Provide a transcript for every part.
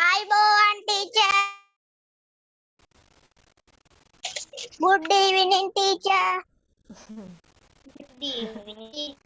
ආයිබෝවන් teacher good evening teacher good evening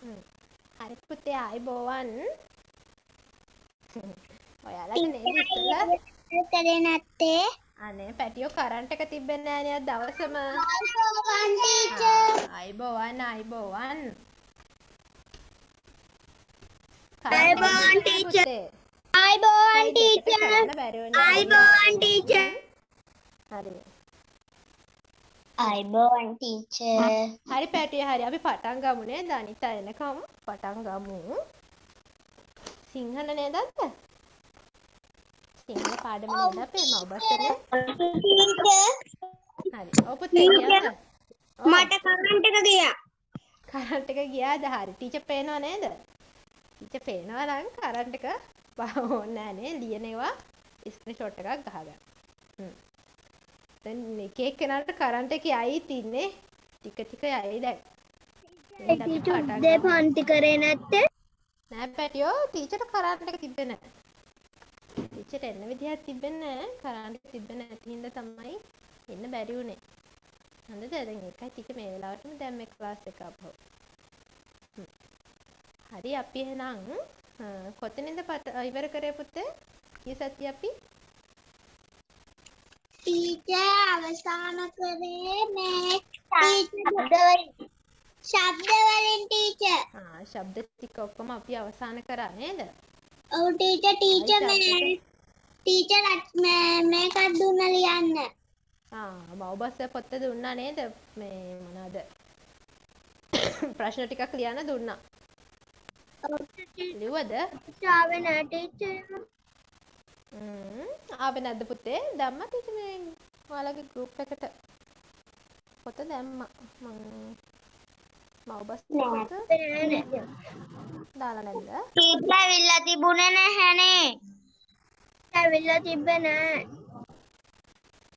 හරි පුතේ ආයිබෝවන් ඔයාලට නේද ඉස්සෙල්ලා? කරේ නැත්තේ? අනේ පැටියෝ කරන්ට් එක තිබෙන්නේ නෑනේ අද දවසම. ආයිබෝවන් ටීචර්. ආයිබෝවන් ආයිබෝවන් ආයිබෝවන් ටීචර්. ආයිබෝවන් ටීචර්. ආයිබෝවන් ටීචර්. හරි ආයිබෝවන් ටීචර් හරි පැටිය හරි. අපි පටන් ගමු නේද? අනිතා එනකම්. පටන් ගමු. සිංහල නේද අද? සිංහල පාඩම නේද අපේ? මව්බස්සනේ හරි. ඔව්. මට කරන්ට් එක ගියා. කරන්ට් එක ගියාද? හරි. ටීචර් පේනව නේද? ටීචර් පේනවා නම් කරන්ට් එක ඕනේ නෑනේ ලියන ඒවා ස්ක්‍රීන්ෂොට් එකක් ගහගන්න. හ්ම් දැන් එක එක්කෙනාට කරන්ට් එක යයි තින්නේ ටික ටික යයි දැන්. ගමු. පන්ති කරේ නැත්තේ? නෑ පැටියෝ ටීචර්ට කරන්ට් එක තිබ්බේ නෑ ටීචර්ට එන්න විදිහක් තිබෙන්නේ නෑ. කරන්ට් එක තිබ්බේ නැති හින්දා තමයි එන්න බැරි වුනේ. හරිද? දැන් ඒකයි ටීචර් මේ වෙලාවටම දැන් මේ ක්ලාස් එක අපහො. හරි අපි එහෙනම් කොතනින්ද ඉවර කරේ පුතේ? කී සතිය අපි ටීචර් අවසාන කරේ මේ ටීචර් ශබ්ද වලින් ටීචර් ආ ශබ්ද ටික ඔක්කොම අපි අවසන් කරා නේද ඔව් ටීචර් ටීචර් මේ. ටීචර් අත්- මේ මේකක් දුන්න ලියන්න ආ මව්බස්ස පොත්ත දුන්නා නේද මේ මොනවාද ප්‍රශ්න ටිකක් ලියන්න දුන්නා ලිව්වද ආවේ නෑ ටීචර් ආවේ නැද්ද පුතේ? දැම්මා ටීචර් මේ ඔයාලගේ ගෲප් එකට. පොත දැම්මා. මම මව්බස් පොත දාලා නැද්ද? ටීචර් ඇවිල්ලා තිබුණේ නැහැනේ. ඇවිල්ලා තිබ්බේ නෑ.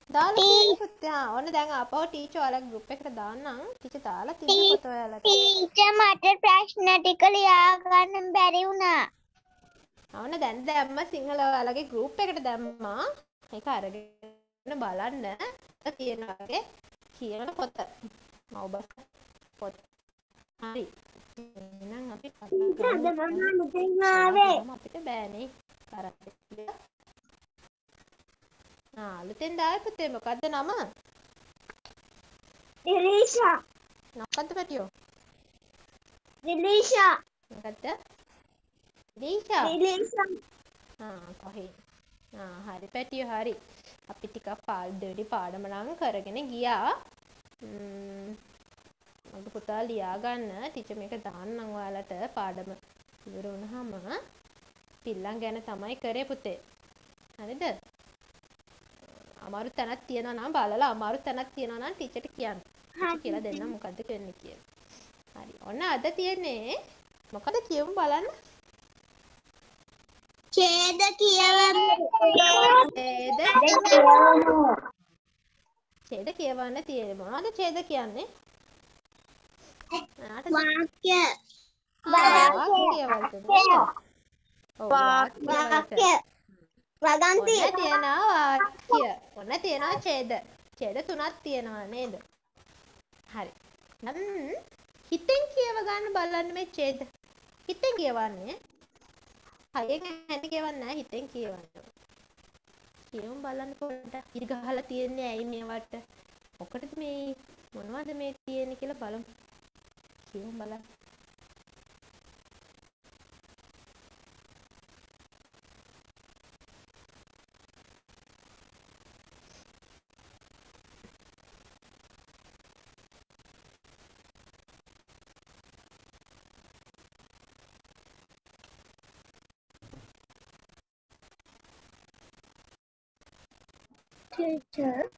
දාලා තියෙන පුතේ. ඔන්න දැන් ආපහු ටීචර් ඔයාලගේ ගෲප් එකට දාන්නම්. ටීචර් දාලා තියෙන පොත ඔයාලට. ටීචර් මට ප්‍රශ්න ටික ලියා ගන්න බැරි වුණා අවන දැන් දැම්ම සිංහල ඔයාලගේ ගෲප් එකට දැම්මා. ඒක අරගෙන බලන්න. තියෙනවාගේ කියන පොත. මව්බස් පොත. හරි. එහෙනම් අපි ආවේ තාම අපිට බෑනේ. කරත් ආ අලුතෙන් දායි පුතේ මොකද්ද නම? දිලීෂා මොකද්ද පැටියෝ? දිලීෂා මොකද්ද දීෂා ආ කොහේ ආ හරි පැටියෝ හරි අපි ටිකක් පාඩ දෙවෙනි පාඩම නම් කරගෙන ගියා. ම්ම් පුතා ලියා ගන්න ටීචර් මේක දාන්නම් ඔයාලට පාඩම. ඉවර වුණාම පිල්ලම් ගැන තමයි කරේ පුතේ. හරිද? අමාරු තැනක් තියෙනවා නම් බලලා අමාරු තැනක් තියෙනවා නම් ටීචර්ට කියන්න. කියලා දෙන්න මොකද්ද වෙන්නේ කියලා. හරි. ඔන්න අද තියෙන්නේ මොකද කියමු බලන්න ඡේද කියවමු ඡේද කියවමු ඡේද කියවන්න තියෙන්නේ මොනවද ඡේද කියන්නේ? වාක්‍ය වාක්‍ය කියවන්න වාක්‍ය වාක්‍ය ඔන්න තියෙනවා වාක්‍ය. ඔන්න තියෙනවා ඡේද. ඡේද තුනක් තියෙනවා නේද? හරි. නම් හිතෙන් කියව ගන්න බලන්න මේ ඡේද. හිතෙන් කියවන්නේ. හයෙන් හැටි කියවන්නේ නැහැ හිතෙන් කියවන්න. කියමු බලන්න පොඩ්ඩක්. ඉරි ගහලා තියන්නේ ඇයි මේවට? මොකටද මේ මොනවද මේ තියෙන්නේ කියලා බලමු. කියමු බලන්න. ටීචර්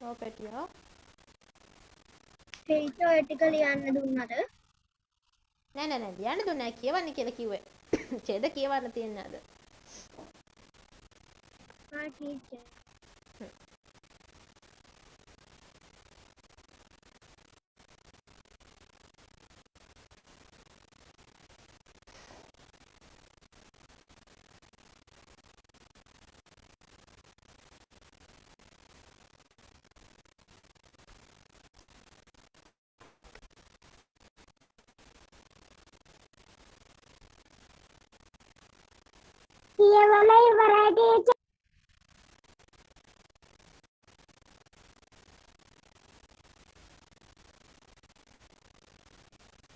ඔව් පැටියා. ඔය ටික ලියන්න දුන්නද නෑ නෑ නෑ ලියන්න දුන්නේ නෑ කියවන්න කියලා කිව්වේ. ඡේද කියවන්න තියෙන්නේ අද. ආ ටීචර් කියවලා ඉවරයි ටීචර්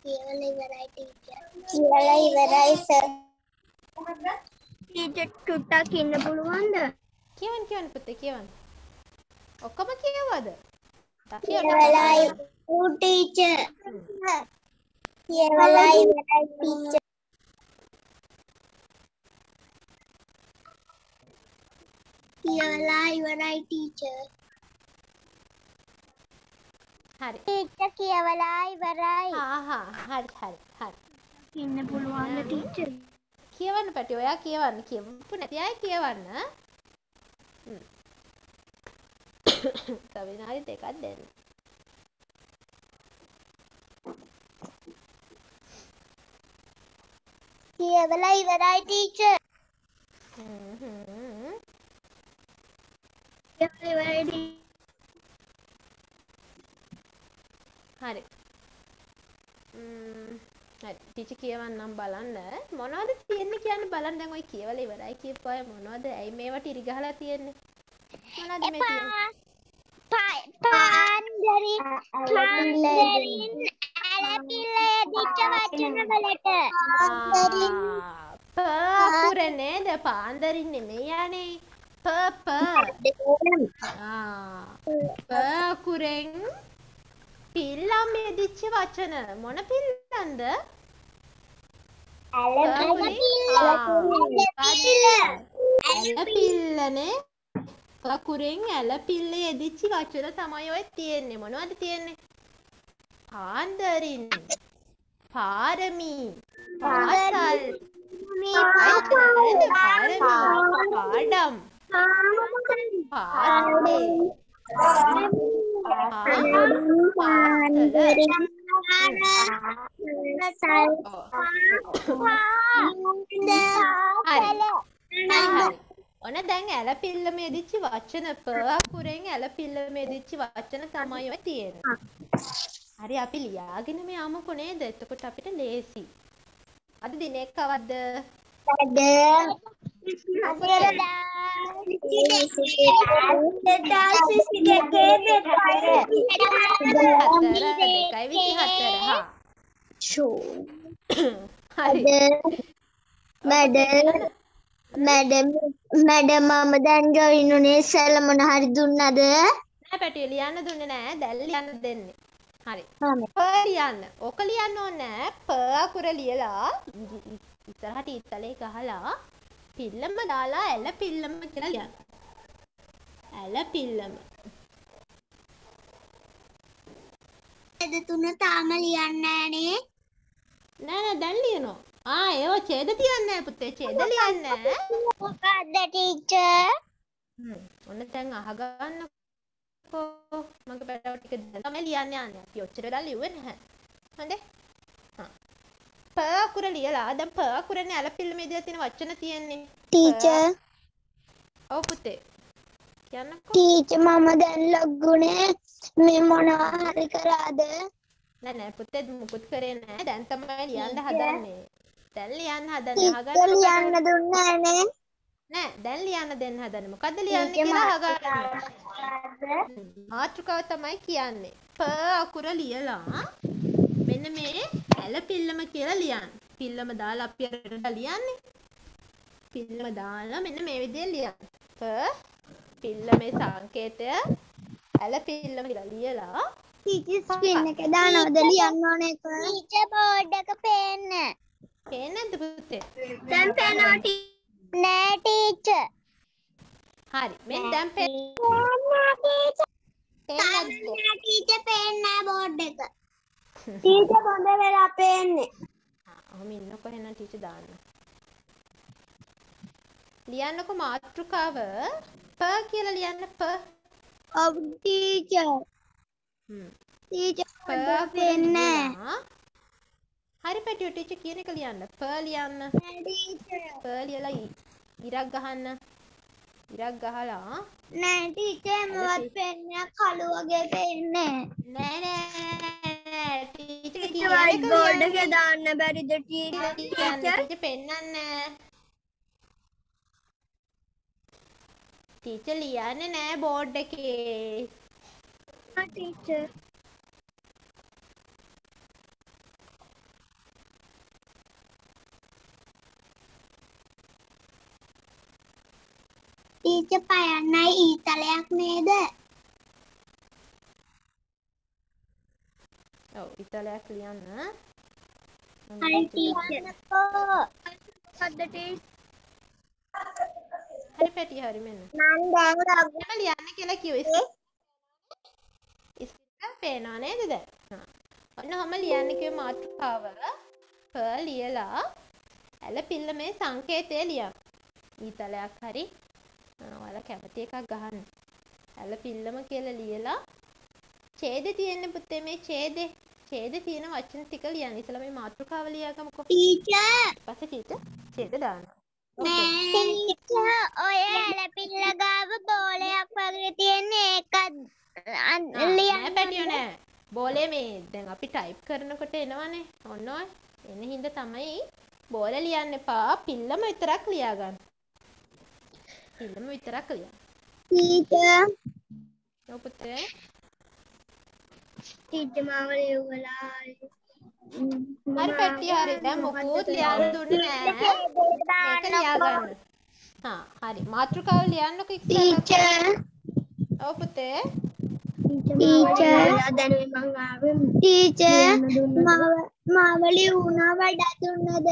කියවලා ඉවරයි ටීචර් කියලා ඉවරයි සර් ටීචර් ටුට්ටක් ඉන්න පුළුවන්ද? කියවන්න කියවන්න පුතේ කියවන්න. ඔක්කොම කියවද? කියවලා ඉවරයි ටීචර්. කියවලා ඉවරයි ටීචර්. කියවලා ඉවරයි ටීචර් හරි. ටීචර් කියවලා ඉවරයි හා හා හරි හරි හරි. ඉන්න පුළුවන්ද ටීචර් කියවන්න පැටි ඔයා කියවන්න කියවපු නැති අය කියවන්න. හ්ම්. තව විනාඩි දෙකක් දෙන්න. කියවලා ඉවරයි ටීචර් හ්ම් හ්ම්. කියවලා ඉවරයි හරි. ම්ම් ටීචර් කියවන්නම් බලන්න. මොනවද තියෙන්නේ කියන්න බලන්න දැන් ඔය කියවලා ඉවරයි කියපු අය මොනවද? ඇයි මේවට ඉරි ගහලා තියෙන්නේ? මොනවද මේ තියෙන්නේ? පාන්දරින් පාන්දරින් ඇලපිල්ලේ දිච්ච වචන වලට ආ, ප අකුර නේද? පාන්දරින් නෙමෙයි යන්නේ. ප ප. ආ. ප අකුරෙන් පිල්ලම් යෙදිච්ච වචන මොන පිල්ලන්ද? ඇලපිල්ලනේ කකුරෙන් ඇලපිල්ල යෙදිච්ච වචන තමයි ඔය තියෙන්නේ. මොනවද තියෙන්නේ? පාන්දරින්. පාරමී. පාසල්. පාරමී. පාඩම්. පාස්සේ ඔන දැන් ඇලපිල්ලම යෙදිච්ච වචන ප අකුරෙන් ඇලපිල්ලම යෙදිච්ච වචන තමයි ඔය තියෙන්නේ. හරි අපි ලියාගෙනම යමුකෝ නේද? එතකොට අපිට ලේසි. අද දිනේ කවද්ද? මැඩම් මැඩම් මම දැන් ජොයින් උනේ ඉස්සෙල්ලා මොන හරි දුන්නද නෑ පැටිය ලියන්න දුන්නේ නෑ. දැන් ලියන්න දෙන්නේ. හරි. ප ලියන්න. ඕක ලියන්න ඕනේ නෑ. ප අකුර ලියලා ඉස්සරහට ඉත්තලේ ගහලා පිල්ලම දාලා ඇල පිල්ලම කියලා ලියන්න. ඇල පිල්ලම. එද තුන තාම ලියන්න ෑනේ නෑ නෑ දැන් ලියනවා. ආ ඒව ඡේද තියන්නේ නෑ පුතේ. ඡේද ලියන්නේ නෑ. මොකක්ද ටීචර් හ්ම්. ඔන්න දැන් අහගන්නකෝ. මගේ බඩව ටික දැන් තමයි ලියන්න යන්නේ. අපි ඔච්චර වෙලා ලිව්වේ නැහැ. හොඳේ? ප අකුර ලියලා දැන් ප අකුරනේ ඇල පිල්ලම ඉදලා තියෙන වචන තියෙන්නේ. ටීචර් ඔව් පුතේ. කියන්නකෝ. ටීචර් මම දැන් ලොග්ගුනේ මේ මොනවා හරි කරාද නෑ නෑ පුතේ මුකුත් කරේ නෑ. දැන් තමයි ලියන්න. හදන්නේ. දැන් ලියන්න හදන්නේ. ටීචර් අහගන්නකෝ. ලියන්න දුන්නේ නෑනේ නෑ දැන් ලියන්න දෙන්න හදන්නේ. මොකද්ද ලියන්නේ කියලා අහගන්න. මාතෘකාව තමයි කියන්නේ. ප අකුර ලියලා මෙන්න මේ ඇල පිල්ලම කියලා ලියන්න. පිල්ලම දාලා අපි අර ලියන්නේ. පිල්ලම දාලා මෙන්න මේ විදිහට ලියන්න. ප පිල්ලමේ සංකේතය ඇල පිල්ලම කියලා ලියලා ටීචර් ස්ක්‍රීන් එක දානවද ලියන්න ඕන එක ටීචර් බෝඩ් එක පේන්න පේන්නේ නැද්ද පුතේ? දැන් පේනවා නෑ ටීචර් හරි. මෙන්න දැන් පේන්නේ නැද්ද? ටීචර් පේන්නේ නෑ බෝඩ් එක ටීචර් හොඳ වෙලා පේන්නේ ඔහොම ඉන්නකො එහෙනම් ටීචර් දාන්න. ලියන්නකො මාතෘකාව ප කියලා ලියන්න ප. ඔව් ටීචර් හ්ම්. ටීචර් ප පේන්නේ. හරි පැටියෝ ටීචර් කියන එක ලියන්න. ප ලියන්න. ටීචර් ප ලියලා ඉරක් ගහන්න. ඉරක් ගහලා නෑ ටීචර් මොකවත් පේන්නේ කළු වගේ පේන්නේ නෑ නෑ ටීචර් බෝඩ්. එකේ දාන්න බැරිද ටීචර් ටීචර් පෙන්නන්නේ ටීචර් ලියන්නේ නෑ බෝඩ් එකේ. ටීචර් ටීචර් පයන්නයි ඊතලයක් නේද? ඔව් ඉතලයක් ලියන්න. හරි ටීචර්. මොකද්ද ටීචර්? හරි පැටිය හරි මෙන්න. මං දැන් එහෙම ලියන්න කියලා කිව්වේ. ඉස්සිට පේනවා නේද දැන්? හා. ඔන්න ඔහම ලියන්න කිව්ව මාතෘකාව ප ලියලා ඇල පිල්ලමේ සංකේතය ලියන්න. ඊතලයක් හරි ඔයාලා කැමති එකක් ගහන්න. ඇල පිල්ලම කියලා ලියලා ඡේදෙ තියෙන්න පුතේ මේ ඡේදෙ ඡේදෙ තියෙන වචන ටික ලියන්න. ඉතල මේ මාතෘකාව ලියාගමුකෝ. ටීචර් ඊපස්සේ ටීචර් ඡේද දාන්න. ටීචර් ඔය ඇලපිල්ල ගාව බෝලයක් වගේ තියෙන නෑ ලියන්න පැටියෝ නෑ. බෝලේ මේ දැන් අපි ටයිප් කරනකොට එනවනේ. ඔන්න ඔය. එන හින්දා තමයි බෝල ලියන්න එපා. පිල්ලම විතරක් ලියා ගන්න. පිල්ලම විතරක් ලියන්න. ටීචර් ඔව් පුතේ. ටීචර් මාව ලියවලා හරි පැටිය හරි. දැන් මොකුත් ලියන්න දුන්නේ නෑ. මේක ලියා ගන්න. හා හරි. මාතෘකාව ලියන්නකො. ටීචර් ඔව් පුතේ. ටීචර් ටීචර් මාව මාව ලියුණා වඩා දුන්නද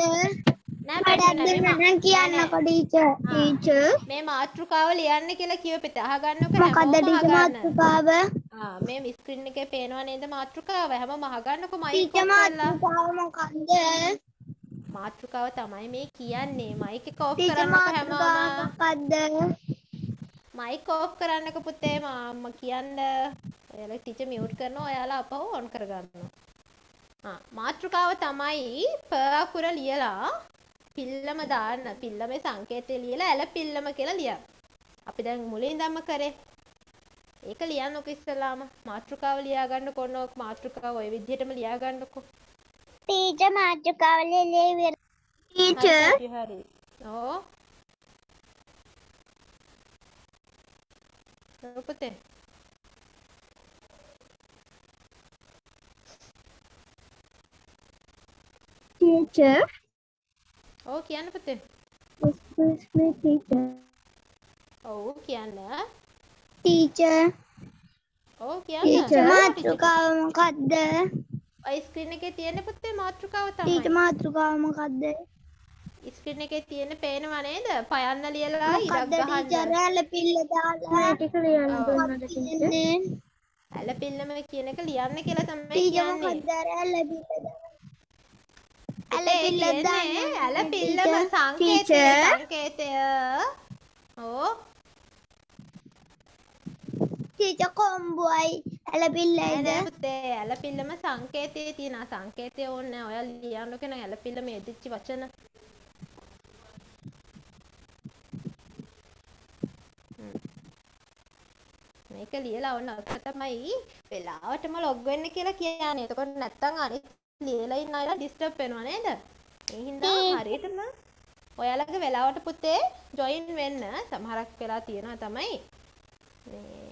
කියන්නකො ටීචර් ටීචර් මේ මාතෘකාව ලියන්න කියලා කිව්ව පිට අහගන්නකො මොකද්ද ටීචර්. මාතෘකාව මේ ස්ක්‍රීන් එකේ පේනවා නේද මාතෘකාව? හැමෝම අහගන්නකො මයික් මොකද්ද? මාතෘකාව තමයි මේ කියන්නේ. මයික් එක ඔෆ් කරන්නකො හැමෝම. මොකද්ද? මයික් ඔෆ් කරන්නකො පුතේ මාම්ම කියන්න. ඔයාලා ටීචර් මියුට් කරනවා. ඔයාලා අපව ඔන් කරගන්නවා. ආ මාතෘකාව තමයි ප අකුර ලියලා පිල්ලම දාන්න. පිල්ලමේ සංකේතය ලියලා ඇල පිල්ලම කියලා ලියන්න. අපි දැන් මුලින් ඉඳන්ම කරේ ඒක ලියන්නකො ඉස්සලාම මාතෘකාව ලියා ගන්නකො ඔන්න ඔය මාතෘකාව ඔය විදිහටම ලියා ගන්නකො ටීචර් මාතෘකාව ලියලා ඉවර ටීචර් හරි. ඕ ඔව්. පුතේ ටීචර් ඔව් කියන්න පුතේ. ඔව් කියන්න ටීචර් ඔව් කියන්න. ටීචර් මාතෘකාව මොකද්ද? ඔය ස්ක්‍රීන් එකේ තියෙන පුතේ මාතෘකාව ටීචර් තමයි මාතෘකාව මොකද්ද? ස්ක්‍රීන් එකේ තියෙන පේනවා නේද? පයන්න ලියලා ඉරක් ටීචර් ගහන්න. ඇල පිල්ල දාලා ටික ලියන්න දුන්නද ටීචර් ඇල පිල්ලම කියන එක ලියන්න කියලා තමයි ටීචර් කියන්නේ මොකද්ද? අර ඇල පිල්ල දාලා. ඇල පුතේ පිල්ල කියන්නේ දාන්න. ඇල පිල්ලම ටීචර්. සංකේතය. ටීචර්. සංකේතය. ඕ ටීචර් කොම්බුවයි ඇල නෑ පිල්ලයිද නෑ පුතේ. ඇල පිල්ලම සංකේතයේ තියෙන සංකේතය ඕනේ නෑ. ඔයා ලියන්නකෝ නෑ. ඇල පිල්ලම එදිච්ච වචන. මේක ලියලා ඔන්න ඔක තමයි වෙලාවටම ලොග් වෙන්න කියලා කියන්නේ. එතකොට නැත්තම් අනිත් ලියලා ඉන්න අය ඩිස්ටර්බ් වෙනවා නේද? ඒ හින්දා හරියටම ඔයාලගේ වෙලාවට පුතේ ජොයින් වෙන්න සමහරක් වෙලා තියෙනවා තමයි. මේ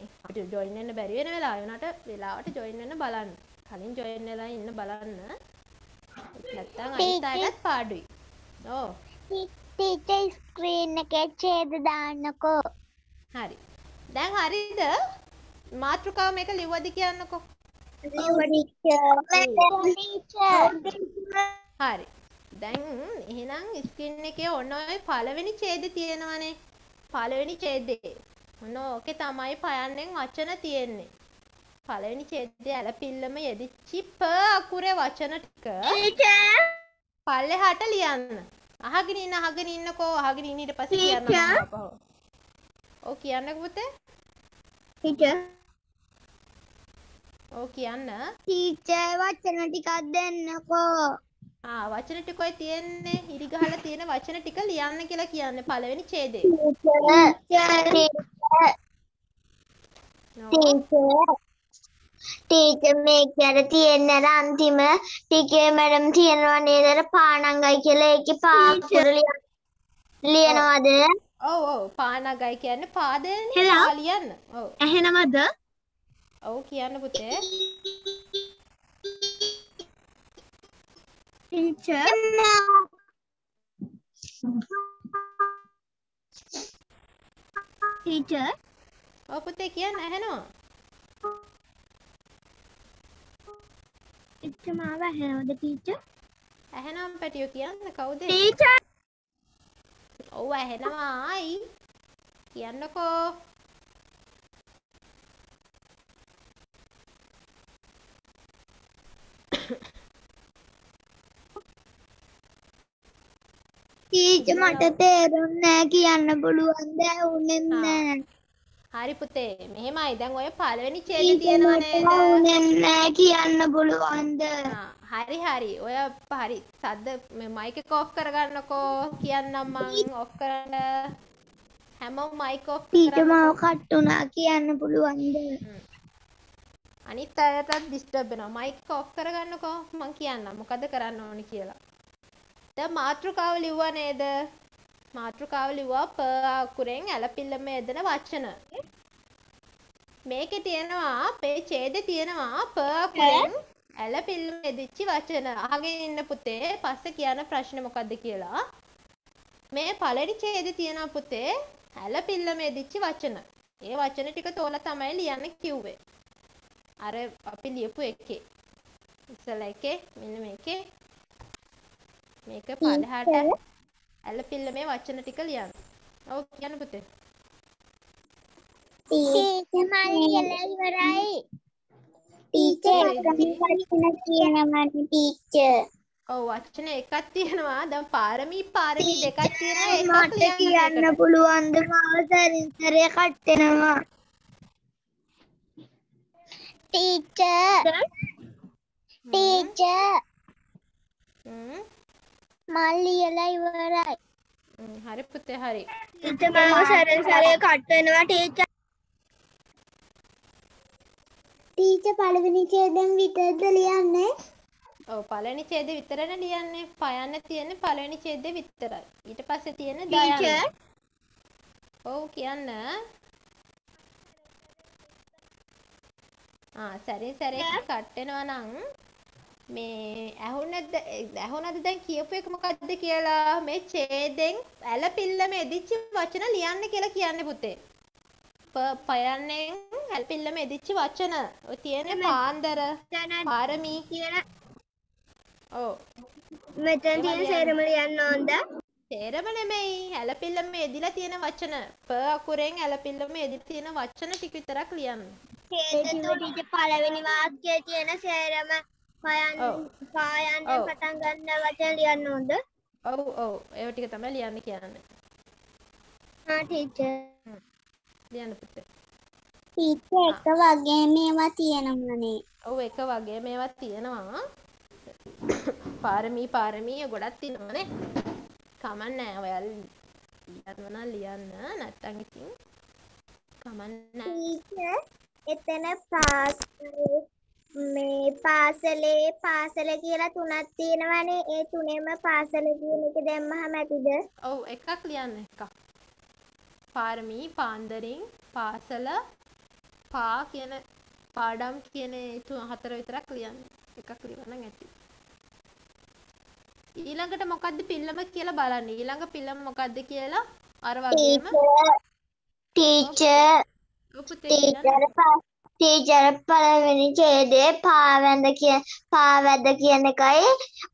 අපිට ජොයින් වෙන්න බැරි වෙන වෙලාව වුණාට වෙලාවට ජොයින් වෙන්න බලන්න. කලින් ජොයින් වෙලා ඉන්න බලන්න. නැත්තම් අනිත් අයටත් පාඩුයි. ඕ ටීචර් ස්ක්‍රීන් එකේ ඡේද දාන්නකෝ. හරි. දැන් හරිද? මාතෘකාව මේක ලිව්වද කියන්නකෝ. හරි. දැන් එහෙනම් ස්ක්‍රීන් එකේ ඔන්න ඔය පළවෙනි ඡේද තියෙනවනේ. පළවෙනි ඡේදේ. ඕකේ තමයි පයන්නෙන් වචන තියෙන්නේ. පළවෙනි ඡේදයේ ඇලපිල්ලම යෙදිච්චි ප අකුරේ වචන ටික පල්ලෙහාට ලියන්න. අහගෙන ඉන්න අහගෙන ඉන්නකෝ අහගෙන ඉන්න ඊට පස්සේ කියන්න ආපහු. ඔව් කියන්නකෝ පුතේ. ටීචර් ඔව් කියන්න. ටීචර් වචන ටිකක් දෙන්නකෝ. ආ වචන ටික ඔය තියෙන්නේ ඉරි ගහලා තියෙන වචන ටික ලියන්න කියලා කියන්නේ පළවෙනි ඡේදේ. ටීචර් ටීචර් මේක අර තියෙන අර අන්තිම ටිකේ මැඩම් තියෙනවා නේද අර පානංගයි කියලා ඒකේ පාකුර ලියනවද ඔව් ඔව් පානගයි කියන්නේ පාදයනේ Hello? පා ලියන්න. ඔව්. ඇහෙනවද ඔව් කියන්න පුතේ. ටීචර් ටීචර් ඔව් පුතේ කියන්න ඇහෙනවා. ටීචර් මාව ඇහෙනවද ටීචර් ඇහෙනම් පැටියෝ කියන්න කවුද? ටීචර් ඔව් ඇහෙනවා ආයි. කියන්නකෝ. ටීචර් මට තේරුන්නේ කියන්න පුළුවන්ද ඇහුන්නේ ආ. නෑ හරි පුතේ. මෙහෙමයි. දැන් ඔය පළවෙනි ඡේදය තියෙනව නේද? ඇහුන්නේ නෑ කියන්න පුළුවන්ද හරි හරි. ඔය හරි. සද්ද මේ මයික් එක ඔෆ් කරගන්නකෝ. කියන්නම් මං ඔෆ් කරන්න. හැමෝම මයික් ඔෆ් කරන්න. මාව කට් වුණා කියන්න පුළුවන්ද අනිත් අයටත් ඩිස්ටර්බ් වෙනවා. මයික් ඔෆ් කරගන්නකෝ. මං කියන්නම් මොකද කරන්න ඕනි කියලා. දැන් මාතෘකාව ලිව්වා නේද? මාතෘකාව ලිව්වා ප අකුරෙන් ඇලපිල්ලම යෙදෙන වචන. මේකේ තියෙනවා මේ ඡේදේ තියෙනවා ප අකුරෙන් ඇලපිල්ලම යෙදිච්ච වචන. අහගෙන ඉන්න පුතේ පස්සේ කියන ප්‍රශ්නේ මොකද්ද කියලා. මේ පළවෙනි ඡේදේ තියෙනවා පුතේ ඇලපිල්ලම යෙදිච්ච වචන. ඒ වචන ටික තෝරලා තමයි ලියන්න කිව්වේ. අර අපි ලියපු එකේ. ඉස්සලා එකේ මෙන්න මේකේ මේක පදහට ඇලපිල්ලමේ වචන ටික ලියන්න. ඔව් කියන්න පුතේ. ටීචර් ඉවරයි ටීචර් ඔව් වචන එකක් තියෙනවා. දැන් පාරමී පාරමී දෙකක් තියෙනවා. ලියන්න කියන්න මේකට. පුළුවන්ද මාව සැරින් සැරේ කට් වෙනවා ටීචර් ටීචර් හ්ම්. මම ලියලා ඉවරයි හරි පුතේ හරි. ටීචර් මාව සැරින් සැරේ කට් වෙනවා ටීචර් ටීචර් පළවෙනි ඡේදයෙන් විතරද ලියන්නේ ඔව් පළවෙනි ඡේදෙ විතරනේ ලියන්නේ. පයන්න තියෙන්නේ පළවෙනි ඡේදෙ විතරයි. ඊට පස්සේ තියෙන්නේ දයන්න. ටීචර් ඔව් කියන්න. ආ සැරින් සැරේ කට් වෙනවා නම් මේ ඇහුණද ඇහුණද දැන් කියපු එක මොකද්ද කියලා මේ ඡේදෙන් ඇලපිල්ලම එදිච්ච වචන ලියන්න කියලා කියන්නේ පුතේ. ප පයන්නෙන් ඇලපිල්ලම එදිච්ච වචන. ඔය තියෙන්නේ පාන්දර, පාරමී කියලා ඔව්. මෙතන තියෙන සේරම ලියන්න ඕනද තේරම නෙමෙයි ඇලපිල්ලම එදිලා තියෙන වචන. ප අකුරෙන් ඇලපිල්ලම එදිලා තියෙන වචන ටික විතරක් ලියන්න. ටීචර් පළවෙනි වාක්‍යයේ තියෙන සේරම පයන් ඔව්. පායන්න ඔව්. පටන් ගන්න වචන ලියන්න ඕනද ඔව් ඔව් ඒව ටික තමයි ලියන්න කියන්නේ. ආ ටීචර් ලියන්න පුතේ. ටීචර් එක වගේ මේවා තියෙනවනේ ඔව් එක වගේ මේවා තියෙනවා. පාරමී පාරමී ගොඩක් තියෙනවානේ. කමක් නෑ ඔයාලා ලියන්න නම් ලියන්න නැත්තම් ඉතින් කමක් නෑ. ටීචර් එතන පාසලේ මේ පාසලේ පාසල කියලා තුනක් තියෙනවනේ ඒ තුනේම පාසල කියන එක දැම්මහම ඇතිද ඔව් එකක් ලියන්න එකක්. පාරමී පාන්දරින් පාසල පා කියන පාඩම් කියන ඒ තු- හතර විතරක් ලියන්න. එකක් ලියවනම් ඇති. ඊළඟට මොකද්ද පිල්ලම කියලා බලන්න. ඊළඟ පිල්ලම මොකද්ද කියලා අර වගේම ටීචර්. ටීචර් ටීචර් පළවෙනි ඡේදයේ පාවැඳ කිය පාවැද කියන එකයි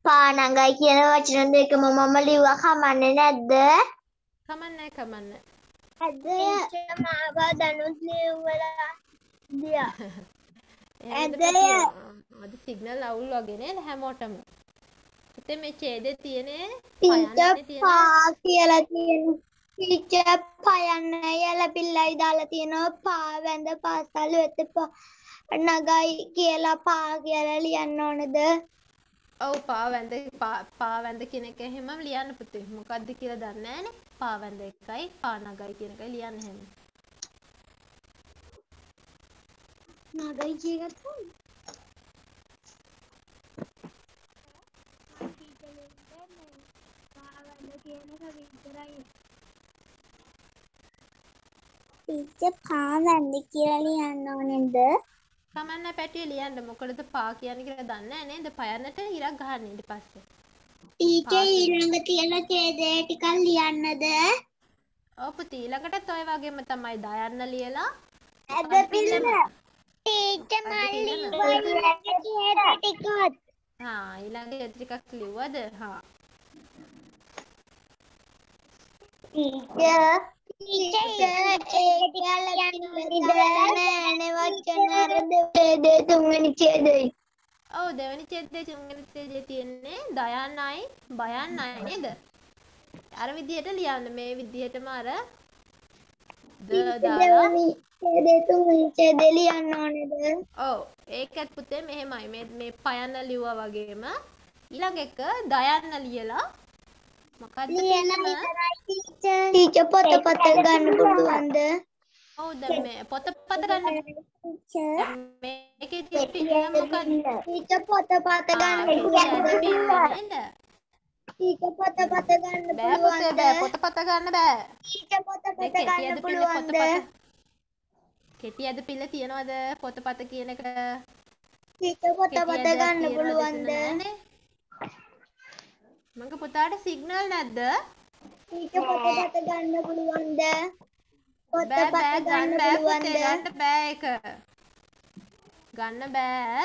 පානංගයි කියන වචන දෙකම මම ලිව්වා කමන්නේ නැද්ද? කමන්නේ කමන්නේ. ටීචර් මාව දනුත් ලිව්වලා දියා. ආ, අද සිග්නල් අවුල් වගේ නේද හැමෝටම. පුතේ මේ ඡේදේ තියෙන්නේ ටීචර් පයන්නේ තියෙන පා කියලා තියෙන ටීචර් පයන්න යලා පිල්ලයි දාලා තියෙනවා පාවැඳ පාසල් වෙත පා නගයි කියලා පා කියලා ලියන්න ඕනද? ඔව් පාවැඳ පා- පාවැඳ කියන එක එහෙම ලියන්න පුතේ. මොකද්ද කියලා දන්නේ නැහනේ. පාවැඳ එකයි පානගයි කියන එකයි ලියන්න හැම. නගයි කියගත්තා. ටීචර් පාවැන්ද කියලා ලියන්න ඕනේද? කමන්න පැටිය ලියන්න මොකටද පා කියන්නේ කියලා දන්නේ නැහැ නේද? පයන්නට ඉරක් ගහන්න ඊට පස්සේ. ටීචර් ඊළඟ තියෙන ඡේදය ටිකක් ලියන්නද? ඔව් පුතේ ඊළඟටත් ඔය වගේම තමයි දයන්න ලියලා පිල්ල. පිල්ලම. ටීචර් අද මල්ලි. ඊළඟ ඡේදය ටිකත්. හා ඊළඟ ටිකක් ලිව්වද? හා. ටීචර් ටීචර් ඒ ටික නෑනේ වචන අර දෙදේ තුන්වෙනි ඡේදය. ඔව් දෙවෙනි ඡේදයේ තුන්වෙනි ඡේදයේ තියෙන්නේ දයන්නයි බයන්නයි නේද? අර විදිහට ලියන්න මේ විදිහටම අර ද දාලා දෙවෙනි ඡේදය තුන්වෙනි ඡේදය ලියන්න ඕනේද? ඔව් ඒකත් පුතේ මෙහෙමයි මේ මේ පයන්න ලිව්වා වගේම ඊළඟ එක දයන්න ලියලා මොකද්ද ලියන? විතරයි ටීචර්. ටීචර් පොත පත ගන්න පුළුවන්ද? ඔව් දැන් මේ පොතපත ගන්න ටීචර් මේකේ තියෙන පින්න මොකද්ද? ටීචර් පොත පත ගන්න පුළුවන්ද? නේද? ටීචර් පොත පත ගන්න බෑ පුතේ පුළුවන්ද? බෑ පොතපත ගන්න බෑ. ටීචර් පොත පත ගන්න පුළුවන්ද? කෙටි අද පිල්ල තියනවද පොතපත කියන එක ටීචර් පොත පත ගන්න පුළුවන්ද? මගේ පුතාට සිග්නල් නැද්ද? ටීචර් පොත පත ගන්න පුළුවන්ද? පොත බෑ පත බෑ ගන්න පුළුවන්ද? ගන්න බෑ ඒක. ගන්න බෑ.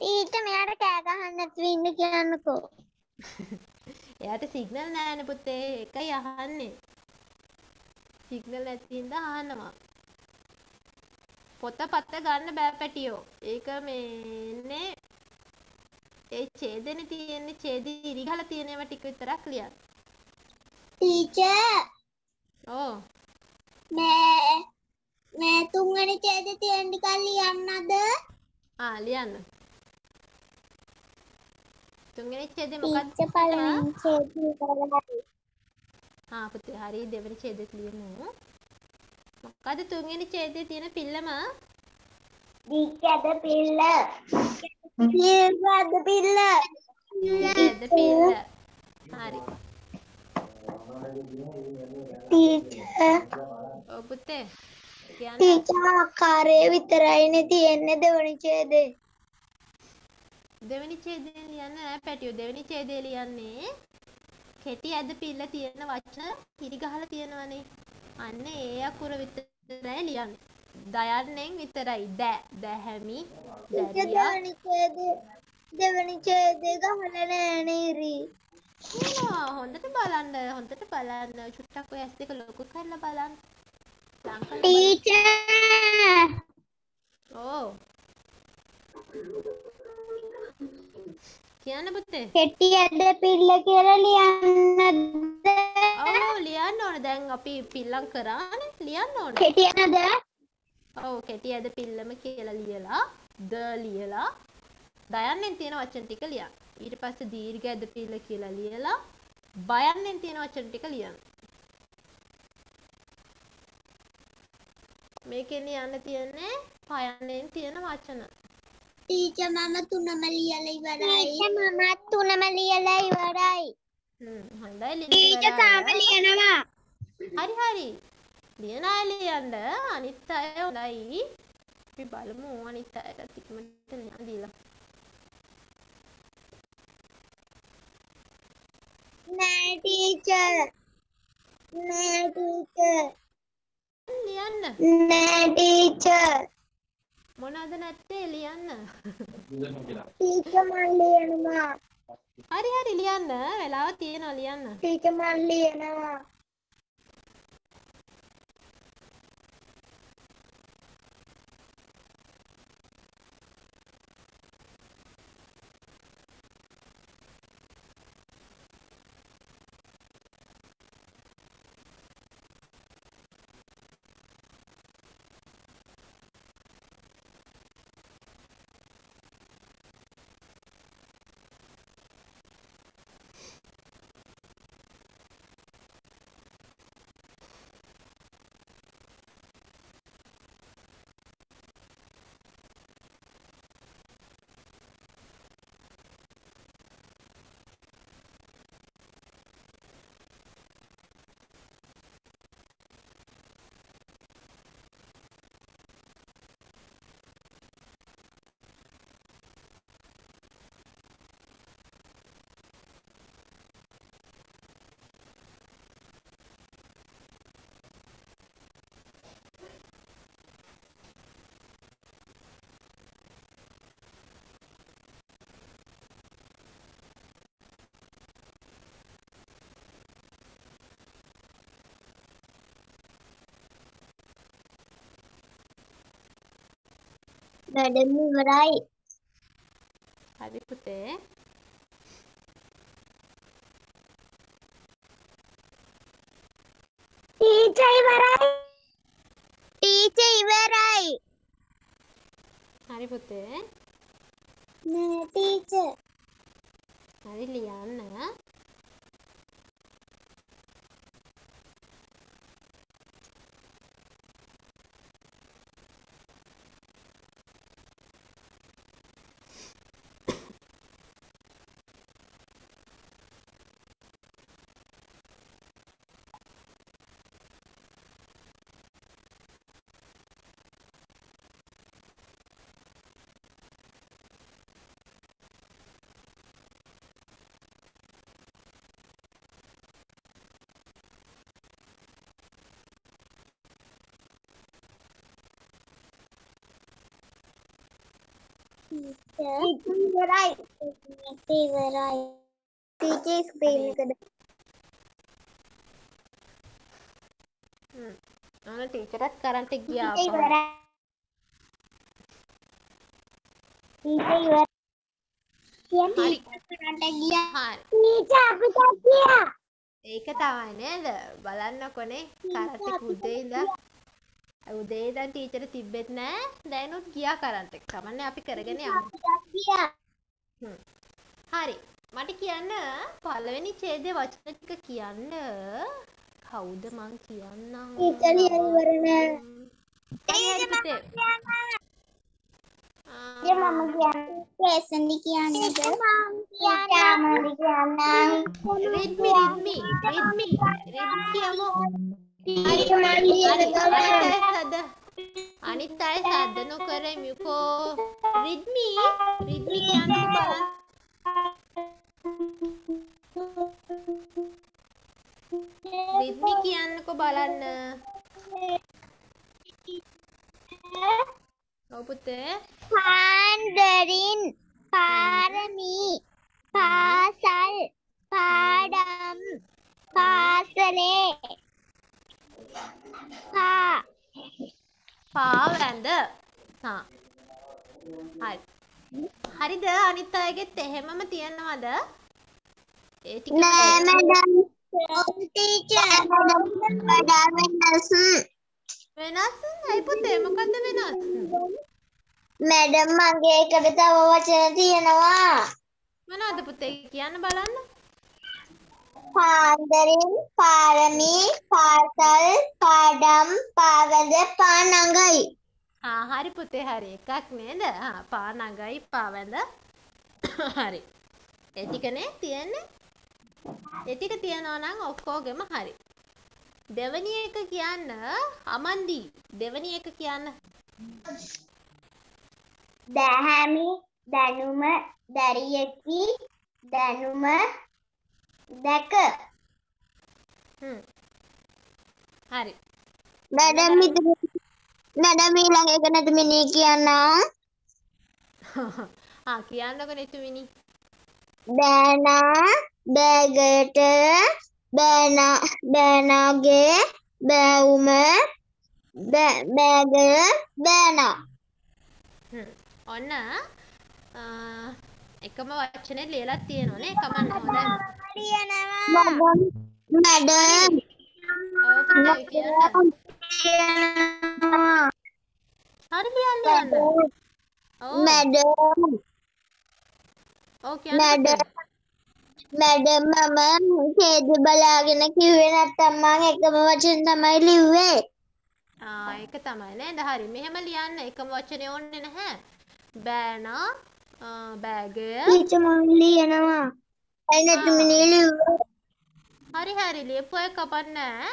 ටීචර් මෙයාට කෑ ගහන්න නැතුව ඉන්න කියන්නකෝ. එයාට සිග්නල් නෑනේ පුතේ. ඒකයි අහන්නේ. සිග්නල් නැති හින්දා අහනවා. පොත පත ගන්න බෑ පැටියෝ. ඒක මේන්නේ ඒ ඡේදෙනේ තියෙන්නේ ඡේදේ ඉරිගහලා තියෙන ඒවා ටික විතරක් ලියන්න. ටීචර්! ඕ. මේ මේ තුන්වෙනි ඡේදය තියෙන ටික ලියන්නද? ආ ලියන්න. තුන්වෙනි ඡේදේ මොකක්ද ටීචර් පළවෙනි ඡේදය ඉවරයි. ආ පුතේ හරි. දෙවෙනි ඡේදෙත් ලියමු. මොකද්ද තුන්වෙනි ඡේදයේ තියෙන පිල්ලම? දීකද පිල්ල. දීකද පිල්ල. ඡේද පිල්ල හරි ටීචර් ඔව් පුතේ කියන්න. ටීචර් ආකාරය විතරයිනේ තියෙන්නේ. දෙවෙනි ඡේදේ. දෙවෙනි ඡේදය ලියන්න පැටියෝ. දෙවෙනි ඡේදය ලියන්නේ කෙටි ඇද පිල්ල තියෙන වචන කිරි ගහලා තියෙනවනේ. අන්න ඒ අකුර විතරයි ලියන්නේ දයන්නෙන් විතරයි. ද දැහැමි දෙවෙනි ඡේදේ දෙවෙනි ඡේදේ ගහලා ඉරි. කියනවා හොඳට බලන්න හොඳට බලන්න. චුට්ටක් ඔය ඇස් දෙක ලොකු කරලා බලන්න. ටීචර්! ඕ. කියන්න පුතේ. කෙටි ඇද පිල්ල කියලා ලියන්නද? ඔව් ලියන්න ඕන. දැන් අපි පිල්ලම් කරානේ. ලියන්න ඕන. කෙටි ඇද? ඔව් කෙටි ඇද පිල්ලම කියලා ලියලා ද ලියලා දයන්නෙන් තියෙන වචන ටික ලියන්න ඊට පස්සේ දීර්ඝ ඇද පිල්ල කියලා ලියලා බයන්නෙන් තියෙන වචන ටික ලියන්න මේකෙන් ලියන්න තියෙන්නේ පයන්නෙන් තියෙන වචන ටීචර් මම තුනම ලියලා ඉවරයි. ටීචර් මම තුනම ලියලා ඉවරයි. හ්ම් හොඳයි ලියන්න ටීචර් තාම ලියනවා. හරි හරි ලියන අය ලියන්න අනිත් අය හොඳයි අපි බලමු අනිත් අයටත් ඉක්මනට ලියන්න දීලා. නෑ ටීචර් නෑ ටීචර් ලියන්න. නෑ ටීචර් මොනවද නැත්තේ ලියන්න. ටීචර් මන් ලියනවා හරි හරි ලියන්න. වෙලාව තියෙනවා ලියන්න. ටීචර් මන් ලියනවා වැඩම ඉවරයි හරි පුතේ. ටීචර් ඉවරයි ටීචර් ඉවරයි හරි පුතේ. නෑ ටීචර් හරි ලියන්න. ඉවරයි ඉවරයි ටීචර් ස්ක්‍රීන් එකද. අන ටීචරත් කරන්ට් ගියා. ඉවරයි ටීචර් ඉවරයි හරි. කරන්ට ගියා. ටීචර් අපිට ගියා ඒක තමයි නේද? බලන්නකොනේ කරන්ට් එක උදේ ඉඳන් උදේ ඉඳන් ටීචර් තිබ්බෙත් නෑ. දැනුත් ගියා කරන්ට් එක. කමන්නේ අපි කරගෙන යමු. හරි. මට කියන්න පළවෙනි ඡේදයේ වචන ටික කියන්න. කවුද මං කියන්නම්? ටීචර් ඉවර නෑ. ඒ මම කියන්නේ පේසන්දි කියන්නේ මම කියන්නේ කියන්නේ රිද්මි රිද්මි රිද්මි රිද්මි කියමු. හරි ටීචර් මම හරි ලියනවා අනිත් අය සද්ද අනිත් අය සද්ද නොකරමුකෝ රිද්මි රිද්මි කියන්නකෝ බලන්න රිද්මි කියන්නකෝ බලන්න ඔව් පුතේ පාන්දරින් පාරමී පාසල් පාඩම් පාසලේ. පා පාවැඳ හා හරි හරිද අනිත් අයගෙත් එහෙමම තියනවද ඒ ටික නෑ මැඩම් ටීචර් මැඩම් වෙනස් වෙනස් ඇයි පුතේ මොකද්ද වෙනස් මැඩම් මගේ එකට තව වචන තියෙනවා මොනවද පුතේ කියන්න බලන්න පාන්දරින් පාරමී පාසල් පාඩම් පාවැද පානඟයි. ආ හරි පුතේ හරි එකක් නේද? පා නගයි පාවැඳ. හරි. ඒ ටිකනේ තියෙන්නේ. ටික තියනවා නම් ඔක්කොගෙම හරි. දෙවැනි එක කියන්න අමන්දි. දෙවැනි එක කියන්න. දැහැමි දැනුම දැරියකි දැනුම දැක. හරි. මැඩම් මැඩම් ඊළඟ එක නැතුමිනී කියන්නම් ආ කියන්නකො නෙතුමිනි. බෑනා බෑගයට බෑනා බෑනාගේ බෑවුම බෑ- බෑගය බෑනා. ඔන්න එකම වචනේ ලියලා තියෙනවනේ කමන්න හොඳයි. මැඩම් ඔව් කියන්න. කියනවා හරි ලියන්න යන්න. මැඩම් ඔව් කියන්න. මැඩම්. මැඩම් මම ඡේද බලාගෙන කිව්වේ නැත්තම් මං එකම වචන තමයි ලිව්වේ ආ ඒක තමයි නේද? හරි. මෙහෙම ලියන්න එකම වචනේ ඕනේ නැහැ. බෑනා බෑගය ඊට මම ලියනවා ඇයි ලිව්වේ හරි හරි ලියපු අය කපන්නේ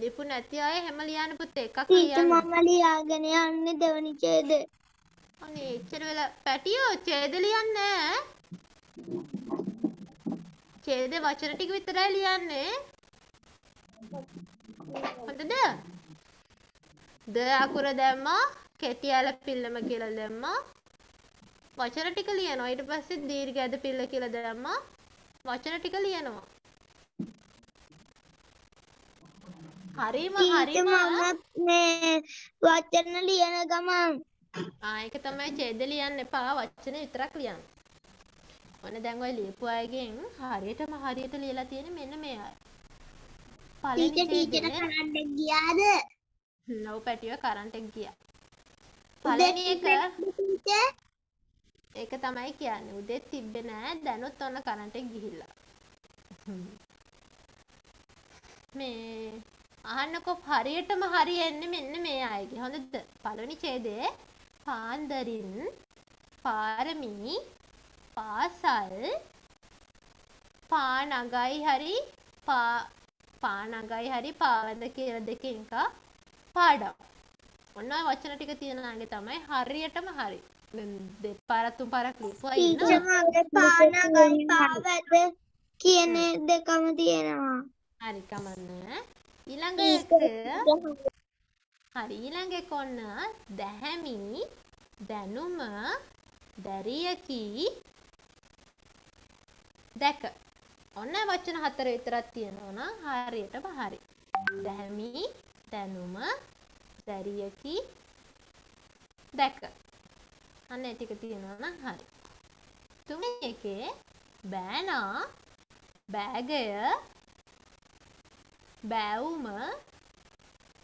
ලියපු නැති අය හැම ලියන්න පුතේ එකක් ලියන්න. මම ලියාගෙන යන්නේ දෙවනි ඡේදය අනේ එච්චර වෙලා පැටියෝ ඡේද ලියන්නේ. ඡේද වචන ටික විතරයි ලියන්නේ. හොඳද? ද අකුර දැම්මා කෙටි ඇල පිල්ලම කියලා දැම්මා. වචන ටික ලියනවා. ඊට පස්සේ දීර්ඝ ඇද පිල්ල කියලා දැම්මා. වචන ටික ලියනවා. හරිම හරිම මේ වචන ලියන ගමන් ආ ඒක තමයි ඡේද ලියන්න එපා වචන විතරක් ලියන්න. ඔන්න දැන් ඔය ලියපු අයගෙන් හරියටම හරියට ලියලා තියෙන්නේ මෙන්න මේ අය. පළවෙනි ටීචර් ඡේදය කරන්න ගියාද නව පැටිව කරන්ට් එක ගියා. පළවෙනි එක ඒක තමයි කියන්නේ. උදේත් තිබ්බේ නෑ දැනුත් ඔන්න කරන්ට් එක ගිහිල්ලා. මේ අහන්නකෝ හරියටම හරියන්නේ මෙන්න මේ අයගේ. හොඳද? පළවෙනි ඡේදයේ පාන්දරින් පාරමී පාසල් පානගයි හරි පා පානගයි හරි පාවැඳ කියලා දෙකෙන් එකක් පාඩම්. ඔන්න ඔය වචන ටික තියෙනාගේ තමයි හරියටම හරි. දැන් දෙපාරක් තුන් පාරක් ලියපුවා ටීචර් ඉන්නවා. මගේ පානගයි පාවැද කියන දෙකම තියෙනවා හරි කමන්න. ඊළඟ එක හරි ඊළඟ එක ඔන්න දැහැමි දැනුම දැරියකි දැක. ඔන්න වචන හතර විතරක් තියෙනවා නම් හරියටම හරි. දැහැමි දැනුම දැරියකි දැක. අන්න ඒ ටික තියෙනවා නම් හරි. තුන්වෙනි එකේ බෑනා බෑගය බෑවුම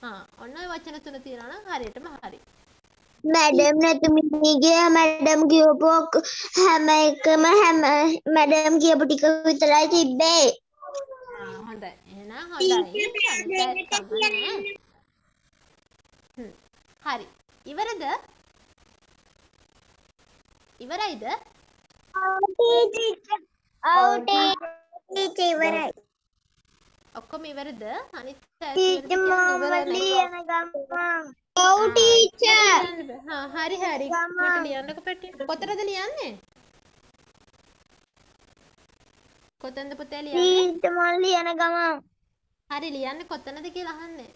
ආ ඔන්න ඔය වචන තුන තියෙනවා නම් හරියටම හරි. මැඩම් නැතුමිනිගේ මැඩම් කියපු ඔක්- හැම එකම හැම මැඩම් කියපු ටික විතරයි තිබ්බේ හොඳයි. එහෙනම් හොඳයි. හරි. ඉවරද? ඉවරයිද? ඉවරයි ඔක්කොම ඉවරද? අනිත් හරි හරි. ලියන්නකො පැටි. කොතනද ලියන්නේ? කොතනද පුතේ ලියන්නේ? මම ලියන ගමන් හරි ලියන්නේ කොතනද කියලා අහන්නේ.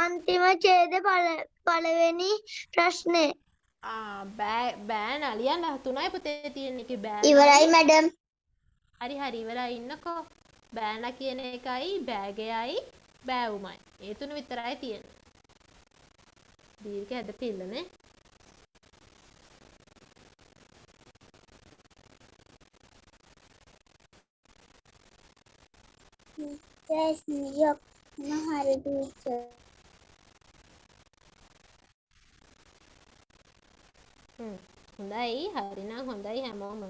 අන්තිම ඡේද පළ- පළවෙනි ප්‍රශ්නේ බෑ බෑ නා. ලියන්න තුනයි පුතේ තියෙන්නේ කි බෑ ඉවරයි මැඩම් හරි හරි. ඉවරයි. ඉන්නකෝ. බෑනා කියන එකයි බෑගයයි බෑවුමයි. ඒ තුන විතරයි තියෙන්නේ. දීර්ඝ ඇද පිල්ලනේ ප්‍රශ්නියක් නහරි ටීචර් හ්ම් හොඳයි හරිනම් හොඳයි හැමෝම.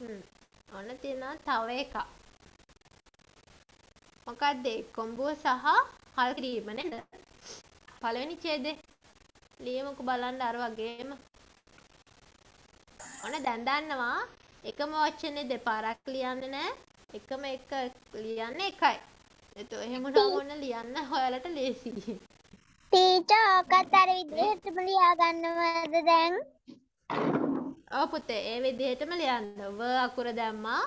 හ්ම් ඔන්න තියෙනවා තව එකක්. මොකක්ද ඒ කොම්බුව සහ හල් කිරීම නේද? පළවෙනි ඡේදේ ලියමුකෝ බලන්න අර වගේම. ඔන්න දැන් දන්නවා එකම වචනේ දෙපාරක් ලියන්නේ නැහැ. එකම එක ලියන්නේ එකයි. එතකොට එහෙම නම් ඔන්න ලියන්න ඔයාලට ලේසියි. ටීචර් ඕකත් අර විදිහටම ලියා ගන්නවද දැන්? ඔව් පුතේ ඒ විදිහටම ලියන්න. ව අකුර දැම්මා.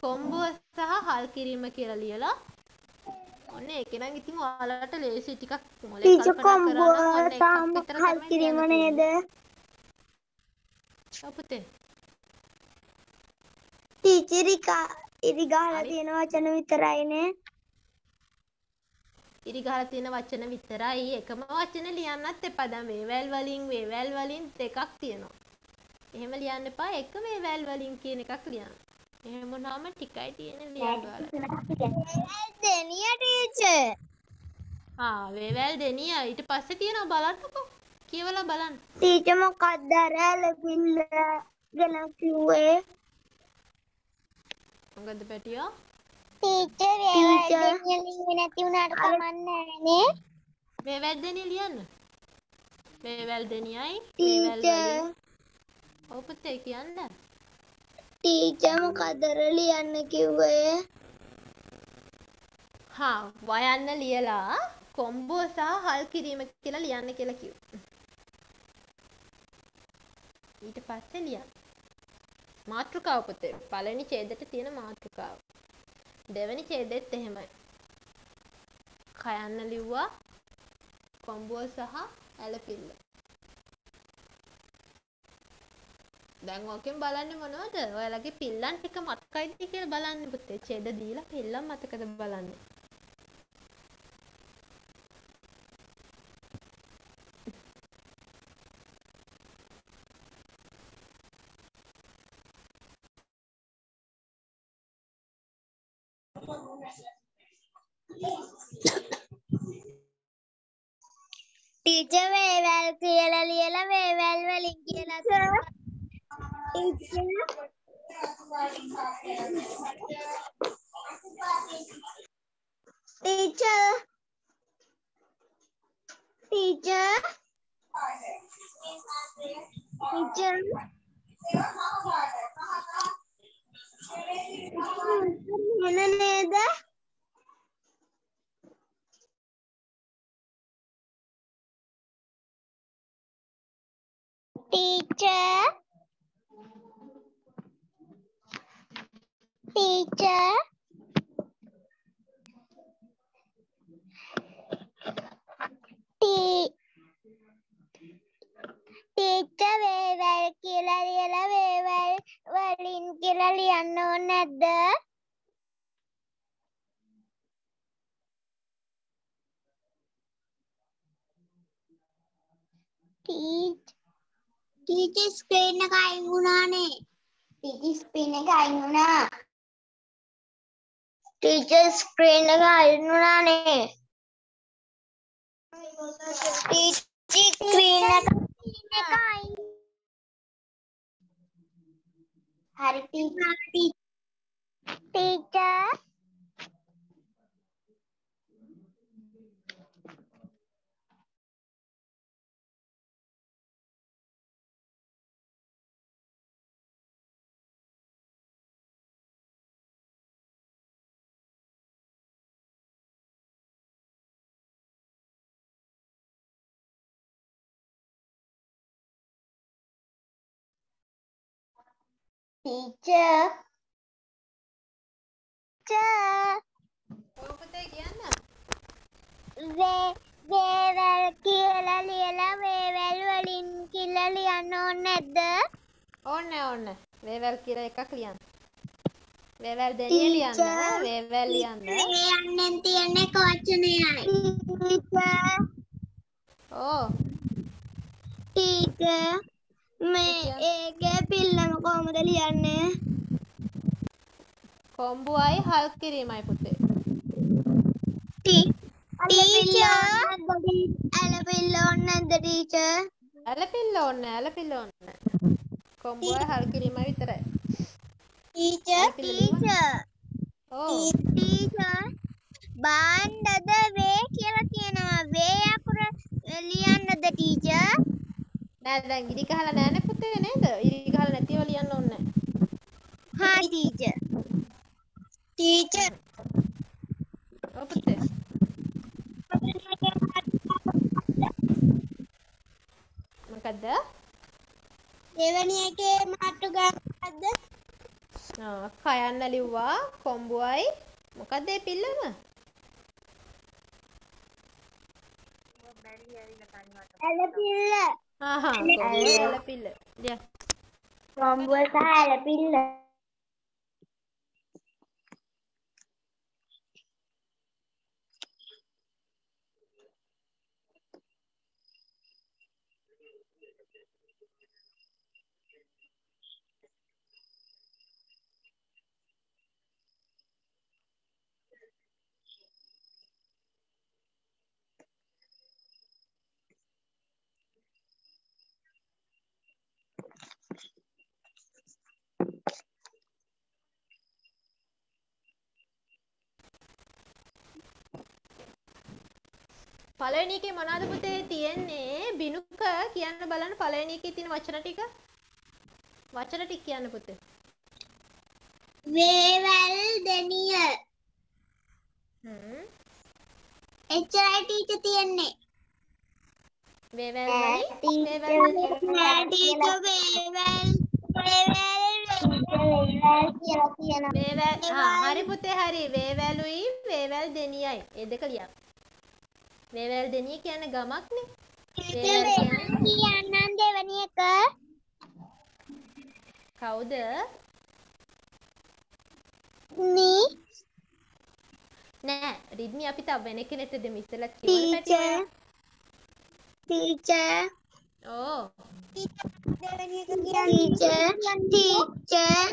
කොම්බුව සහ හල් කිරීම කියලා ලියලා ඔන්න ඒක නම් ඉතින් ඔයාලට ලේසි ටිකක් මොලේ කල්පනා කරා නම් කොම්බෝ ඔන්න එකක් තාම විතර හල් තමයි කිරීම නේද? තියෙන්නේ. ඔව් පුතේ. ටීචර් ඉකා ඉරි ගහලා. තියෙන වචන විතරයිනේ. ඉරි ගහලා තියෙන වචන විතරයි එකම වචන ලියන්නත් එපා. දැන් වේවැල් වලින් වේවැල් වලින් දෙකක් තියෙනවා. එහෙම ලියන්න එපා. එක වේවැල් වලින් කියන එකක් ලියන්න. එහෙම වුණාම ටිකයි තියෙන්නේ ලියන්න ඔයාලා. දෙනිය ටීචර්. ආ වේවැල් දෙනිය ඊට පස්සේ තියෙනවා බලන්නකෝ. කියවලා බලන්න. ටීචර් මොකක්ද අර ලැබිල්ල ගැන කිව්වේ? මොකද පැටියෝ? ටීචර් ඒවල් දෙනිය ලිව්වේ නැති වුණාට කමක් නෑනේ. වේවැල් දෙනිය ලියන්න. වේවැල් දෙනියයි වේවැල් ටීචර් ඔව් පුතේ කියන්න. ටීචර් මොකද අර ලියන්න කිව්වේ? හා වයන්න ලියලා කොම්බෝ සහ හල් කිරීම කියලා ලියන්න කියලා කිව්වා. ඊට පස්සේ ලියන්න. මාතෘකාව පුතේ පළවෙනි ඡේදෙට තියෙන මාතෘකාව. දෙවෙනි ඡේදෙත් එහෙමයි. කයන්න ලිව්වා කොම්බෝ සහ ඇලපිල්ල. දැන් ඔකෙන් බලන්නේ මොනවද? ඔයාලගේ පිල්ලන් ටික මතකයිද කියලා බලන්න පුතේ. ඡේද දීලා පිල්ලන් මතකද බලන්න. ටීචර් වේවැල් කියලා ලියලා වේවැල් වලින් කියලා ටීචර් ටීචර් ටීචර් මොන නේද ටීචර් ටීචර් ටී ටීචර් වේවැල් කියලා ලියලා වේවැල් වලින් කියලා ලියන්න ඕනේ නැද්ද? ටීචර් ස්ක්‍රීන් එක අයින් වුණානේ. ටීචර් ස්ක්‍රීන් එක අයින් වුණා. ටීචර් ස්ක්‍රීන් එක අයින් වුණානේ. ටීචර් ස්ක්‍රීන් එක ටීචර් ටීචර් ටීචර් ටීචර් ඔව් පුතේ කියන්න. වේ වේවැල් කියලා ලියලා වේවැල් වලින් කියලා ලියන්න ඕනේ නැද්ද? ඕන්න ඕන්න. වේවැල් කියලා එකක් ලියන්න. වේවැල් දෙනිය ලියන්න. Teacher. වේවැල් ලියන්න. යන්නෙන් තියෙන එක වචනයයි. ටීචර් ඕ ටීචර් මේ ඒකේ පිල්ලම කොහමද ලියන්නේ? කොම්බුවයි හල් කිරීමයි පුතේ. ටීචර් ඇලපිල්ල ඕනේ නැද්ද ටීචර්? ඇලපිල්ල ඕන්න ඇලපිල්ල ඕන්න. කොම්බුවයි හල් කිරීමයි විතරයි. ටීචර් ටීචර් ඕ ටීචර් බාණ්ඩද වේ කියලා තියෙනවා වේ අකුර ලියන්නද ටීචර් නෑ දැන් ඉරි ගහලා නෑනේ පුතේ නේද? ඉරි ගහලා නැතිව ලියන්න ඕනේ. හරි ටීචර්. ටීචර් ඔව් පුතේ. මොකද්ද? දෙවැනි එකේ මාට්ටු ගන්නවද? ආ කයන්න ලිව්වා කොම්බුවයි මොකද්ද ඒ පිල්ලම? ඇලපිල්ල. ආහා කොම්බුවයි ඇල පිල්ල. ලියන්න. කොම්බුව සහ ඇලපිල්ල. පළවෙනි එකේ මොනවද පුතේ තියෙන්නේ? බිනුක කියන්න බලන්න පළවෙනි එකේ තියෙන වචන ටික. වචන ටික කියන්න පුතේ. වේවැල් දෙනිය. හ්ම්. එච්චරයි ටීචර් තියෙන්නේ. වේවැල් වලින් වේවැල් ටීචර් වේවැල් වේවැල් වේවැල් කියලා කියනවා. වේවැල් ආ හරි පුතේ හරි වේවැලුයි වේවැල් දෙනියයි ඒ දෙක ලියන්න වේවැල් දෙනිය කියන්නේ ගමක්නේ. කියන්නම් දෙවැනි එක. කවුද? නී නෑ රිද්මි අපි තව වෙන කෙනෙක්ට දෙමු. ඉස්සෙල්ලා කියවල පැටිය ටීචර්. ඕ. දෙවැනි එක ටීචර් ටීචර්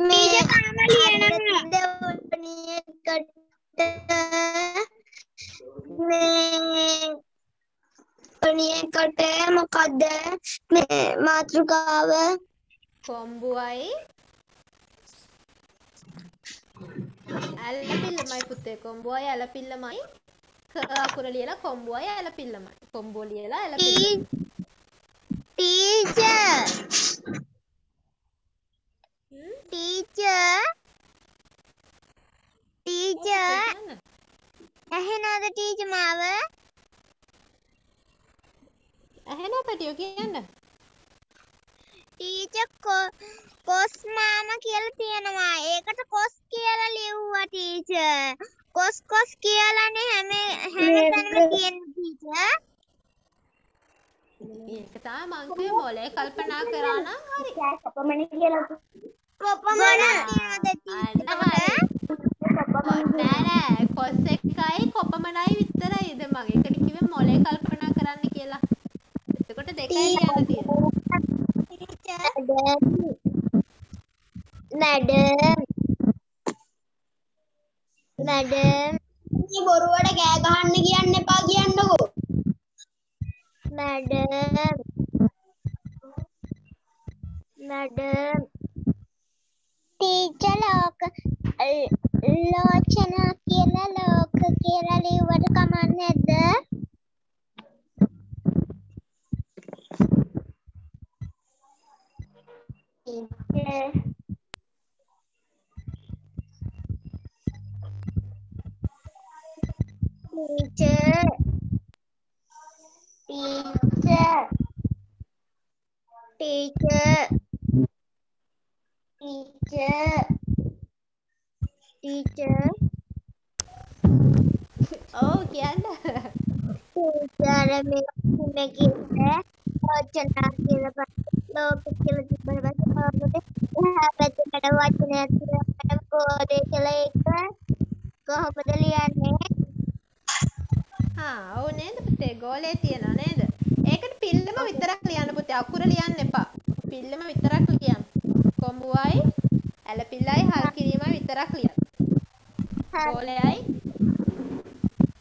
මේ කාම ලියනවා දෙවැනි එකට මේ දෙවැනි එකට මොකද්ද? මේ මාතෘකාව? කොම්බුවයි. ඇලපිල්ලමයි පුතේ. කොම්බුවයි ඇලපිල්ලමයි. අකුර ලියලා කොම්බුවයි ඇලපිල්ලමයි. කොම්බුව ලියලා ඇලපිල්ලමයි ටීචර්? ටීචර්! ටීචර්. ඇහෙනවද ටීචර් මාව? ඇහෙනව පැටියෝ කියන්න. ටීචර් කොස් මාම කියලා තියෙනවා. ඒකට කොස් කියලා ලිව්වා ටීචර්. කොස් කොස් කියලානේ හැම හැමතැනම තියෙන ටීචර්. ඒක තමයි මං කිව්වේ මොලේ කල්පනා කරා නම් හරි. කොපමණ කියලා. කොපමණ තියනද අන්න හරි නෑ නෑ කොස් එකයි කොපමණයි විතරයි ද මං ඒකට කිව්වේ මොලේ කල්පනා කරන්න කියලා. එතකොට දෙකයි ලියන්න තියෙන්නේ. මැඩම් Teacher මේ මේ කියන්නේ රචනා කියලා ලෝක කියලා තිබුණ පස්සේ එහා පැත්තට වචනයක් තියෙනවා කෝඩේ කියලා එක කොහොමද ලියන්නේ හා ඔව් නේද පුතේ ගෝලේ තියනවා නේද ඒකට පිල්ලම විතරක් ලියන්න පුතේ අකුර ලියන්න එපා පිල්ලම විතරක් ලියන්න කොඹුවයි ඇලපිල්ලයි හල් කිරීමයි විතරක් ලියන්න ගෝලයයි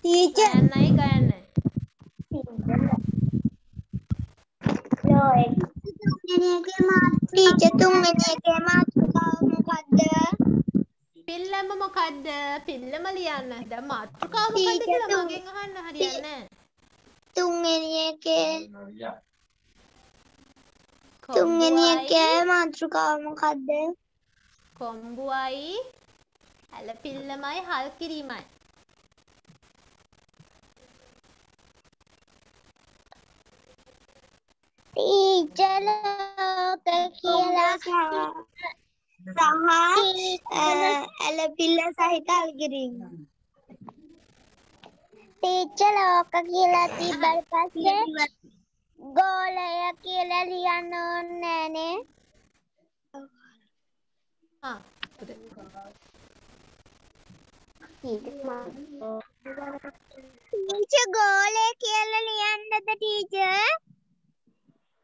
Teacher. ගයන්නයි ගයන්නයි ටීචර් තුන්වෙනි එකේ මාතෘකාව මොකද්ද? පිල්ලම මොකද්ද පිල්ලම ලියන්න දැන් මාතෘකාව මොකද්ද කියලා මගෙන් අහන්න හරියන්නේ නැහැ තුන්වෙනි එකේ තුන්වෙනි කොම්බුවයි එකේ මාතෘකාව මොකද්ද? කොම්බුවයි ඇලපිල්ලමයි හල් කිරීමයි. ටීචර් ලෝක කියලා සහ ඇලපිල්ල සහිත අල්ගිරීම. ටීචර් ලෝක කියලා තිබ්බට පස්සේ ගෝලය කියලා ලියන්න ඕනේ නෑනේ. ආ. ටීචර් ගෝලය කියලා ලියන්නද ටීචර්?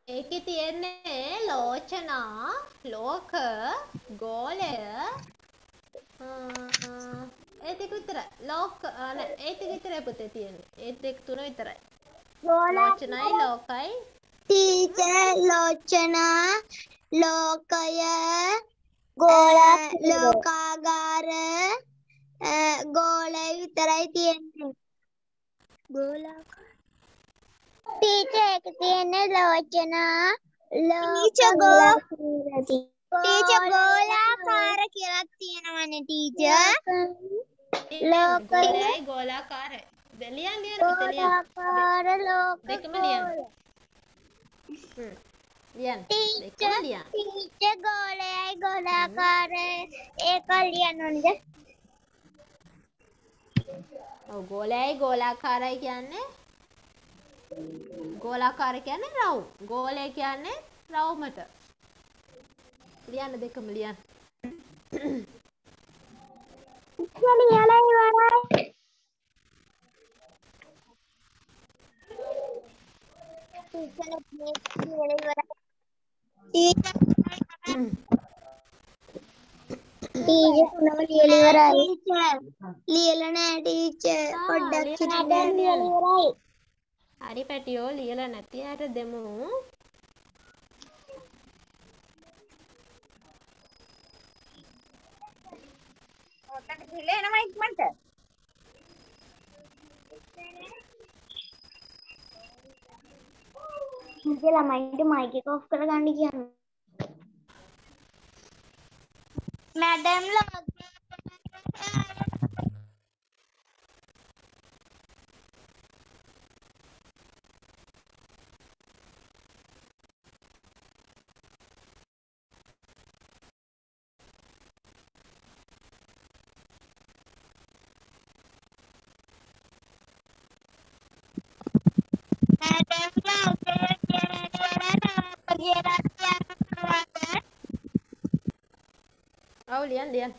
ඒකේ තියෙන්නේ ලෝචනා ලෝක ගෝලය ඒ දෙක විතරයි ලෝක ඒ දෙක විතරයි පුතේ තියෙන්නේ ඒ දෙක තුන විතරයි ලෝචනයි ලෝකයි. ටීචර් ලෝචනා ලෝකය ලෝකාගාර ගෝලය විතරයි තියෙන්නේ. ගෝලාකාර. ටීචර් එක තියෙන්නේ ලෝචනා ටීචර් ගෝලාකාර කියලා තියෙනවනේ ටීචර්. ගෝලයයි ගෝලාකාරයි දැන් ලියන්න ලියන්න පුතේ ලෝක දෙකම ලියන්න හ්ම් ලියන්න දෙකම ලියන්න ටීචර් ගෝලයයි ගෝලාකාර ඒක ලියන්න ඕනද ඔව් ගෝලයයි ගෝලාකාරයි කියන්නේ ගෝලාකාර කියන්නේ රවුම් ගෝලය කියන්නේ රවුමට ලියන්න දෙකම ලියන්න ලියලා ඉවරයි ටීචර් මේ ලියලා ඉවරයි ටීචර් ටීචර් තුනම ලියලා ඉවරයි ලියලා නෑ ටීචර් ආ, පොඩ්ඩක් ලියලා හිටපන් ලියලා ඉවරයි හරි පැටියෝ ලියලා නැති අයට දෙමු ඔතන ගිහලා එනවා ඉක්මනට ටීචර් ළමයින්ට මයික් එක ඔෆ් කරගන්න කියන්න මැඩම් ලොග් ඔව් ලියන්න ලියන්න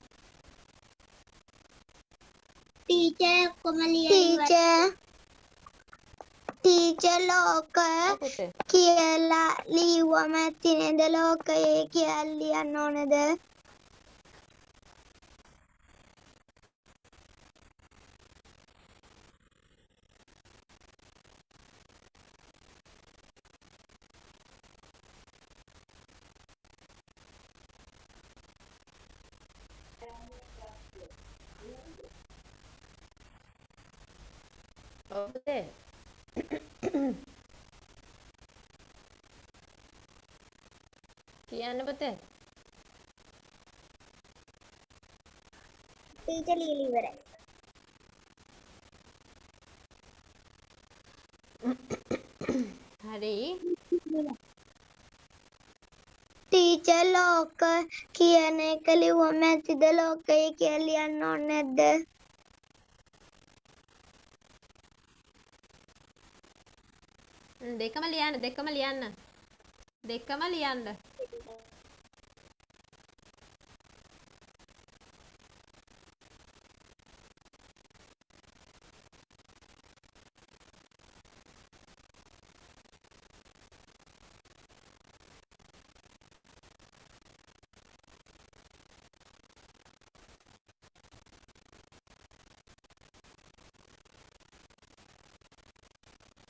ටීචර් ඔක්කොම ටීචර් ටීචර් ලෝක ඔව් පුතේ කියලා ලිව්වම ඇති නේද ලෝකයේ කියලා ලියන්න ඕනද ඔව් පුතේ කියන්න පුතේ. ටීචර් ලියලා ඉවරයි. හරි. ටීචර් ලෝක කියන එක ලිව්වම ඇතිද ලෝකයේ කියලා ලියන්න ඕනේ නැද්ද? දෙකම ලියන්න දෙකම ලියන්න. දෙකම ලියන්න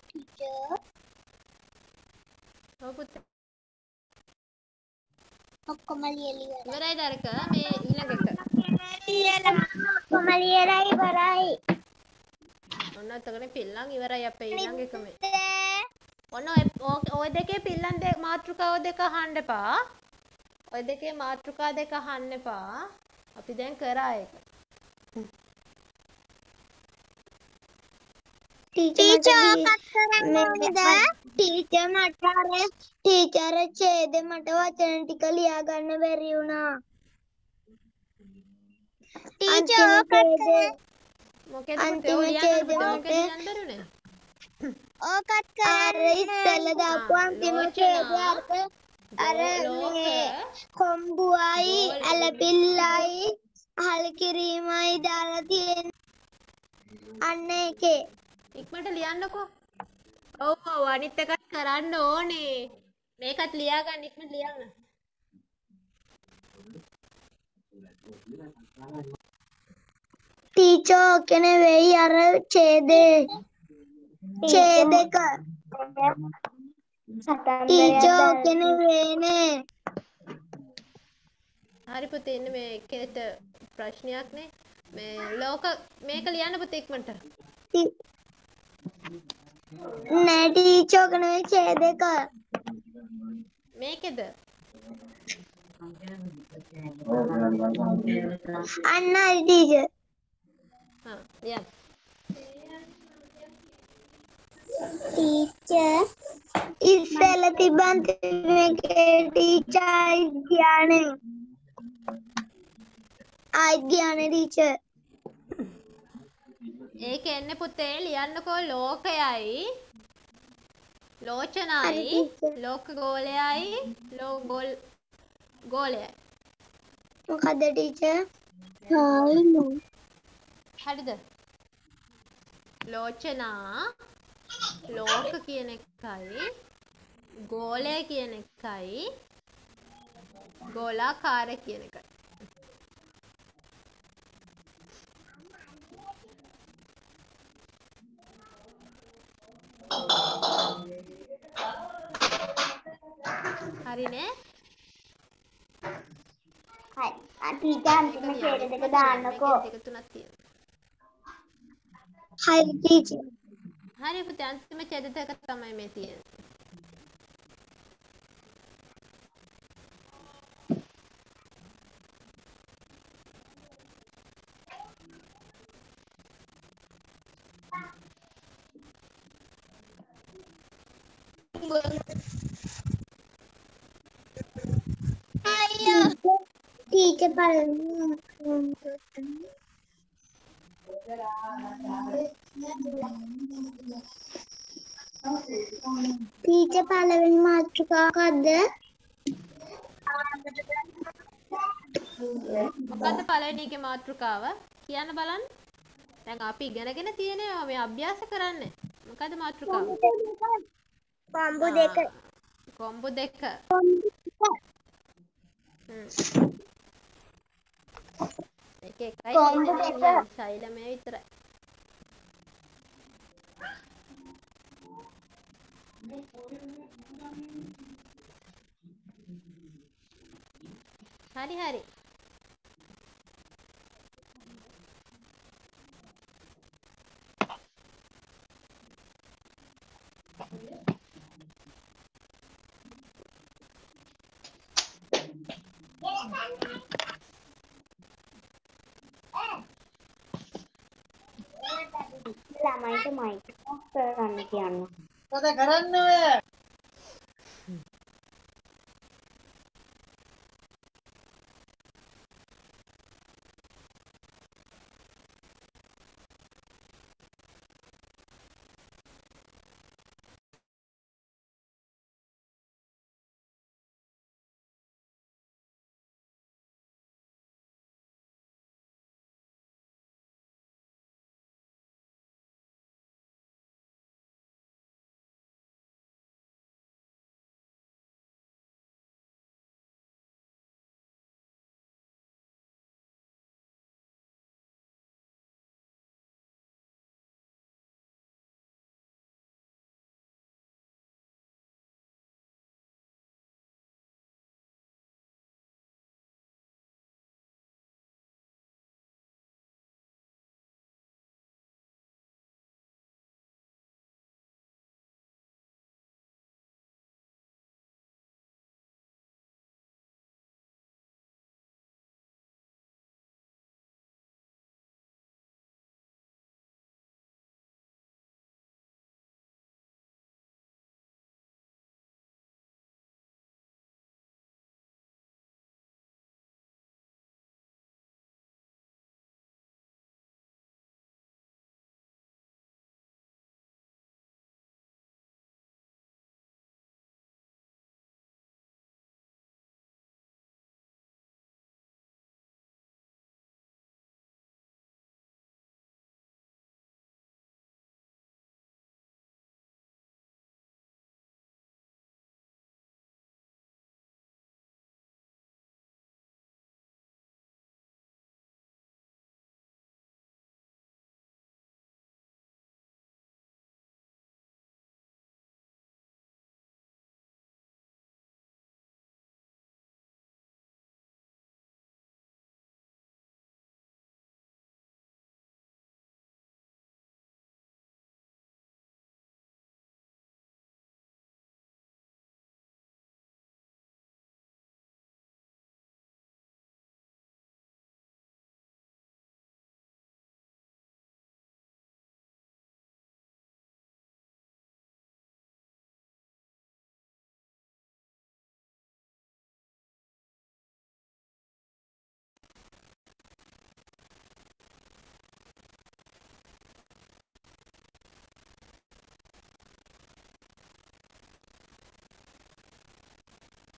ටීචර් ඔව් පුතේ ඔක්කොම ලියලා ඉවරයි දරක මේ ඊළඟ එක ලියලා ඔක්කොම ලියලා ඉවරයි ඔන්න එතකොට පිල්ලම් ඉවරයි අපේ ඊළඟ එක මේ ඔන්න ඔය දෙකේ පිල්ලන් දෙක මාතෘකාව දෙක අහන්න එපා. ඔය දෙකේ මාතෘකා දෙක අහන්න එපා. අපි දැන් කරා ඒක. ටීචර් කත් කරන්න ඕනේද ටීචර් මට අර ටීචර් ඡේද මට වචන ටික ලියා ගන්න බැරි වුණා ටීචර් මොකද අන්තිම ඡේදෙ මොකද බැරුනේ? ඕකත් අර ඉස්සෙල්ලා දාපු අන්තිම. ඡේදය අර අර මේ කොම්බුවයි ඇලපිල්ලයි හල් කිරීමයි දාලා තියෙන අන්න ඒකේ ඉක්මනට ලියන්නකෝ. ඔව් ඔව් අනිත් එකත් කරන්න ඕනේ. මේකත් ලියා ගන්න ඉක්මනට ලියන්න. ටීචර් ඕක නෙවෙයි අර ඡේදේ ඡේදක ටීචර් ඕක නෙවෙයිනේ හරි පුතේ ඉන්න මේ කෙනෙක්ට ප්‍රශ්නයක් නේ. මේ ලෝක මේක ලියන්න පුතේ ඉක්මනට. ටී- නෑ ටීචර් ඕක නෙවෙයි ඡේදක මේකෙද? අන්න හරි ටීචර් හා ලියන්න. ටීචර් ඉස්සෙල්ල තිබන් මේකේ ටීචර් ධානය ආයි ධානය ටීචර් ඒක එන්නේ පුතේ ලියන්නකෝ ලෝකයයි. ලෝචනයි. ලෝක ගෝලයයි. ලෝ ගෝල් ගෝලයයි. මොකද ටීචර්? හරිද? ලෝචනා. ලෝක කියන එකයි. ගෝලය කියන එකයි. ගෝලාකාර කියන එකයි හරිනේ. හරි. ටීචර් අන්තිම ඡේද දෙක දාන්නකෝ. දෙක තුනක් තියෙනවා. හරි ටීචර් හරි පුතේ. අන්තිම ඡේද දෙක තමයි මේ තියෙන්නේ ටීචර් පළවෙනි මාතෘකාව මොකද්ද? පළවෙනි එකේ මාතෘකාව කියන්න බලන්න දැන් අපි ඉගෙනගෙන තියෙනවා මේ අභ්‍යාස කරන්න මොකද්ද මාතෘකාව කොම්බු දෙක. කොම්බු දෙක හ්ම්. එක එකයි කොම්බු තියෙන්නේ දෙක. ලියන්න. ශෛලමය විතරයි හරි හරි ළමයිට මයික් කරගන්න කියන්න. මොකද කරන්න ඔය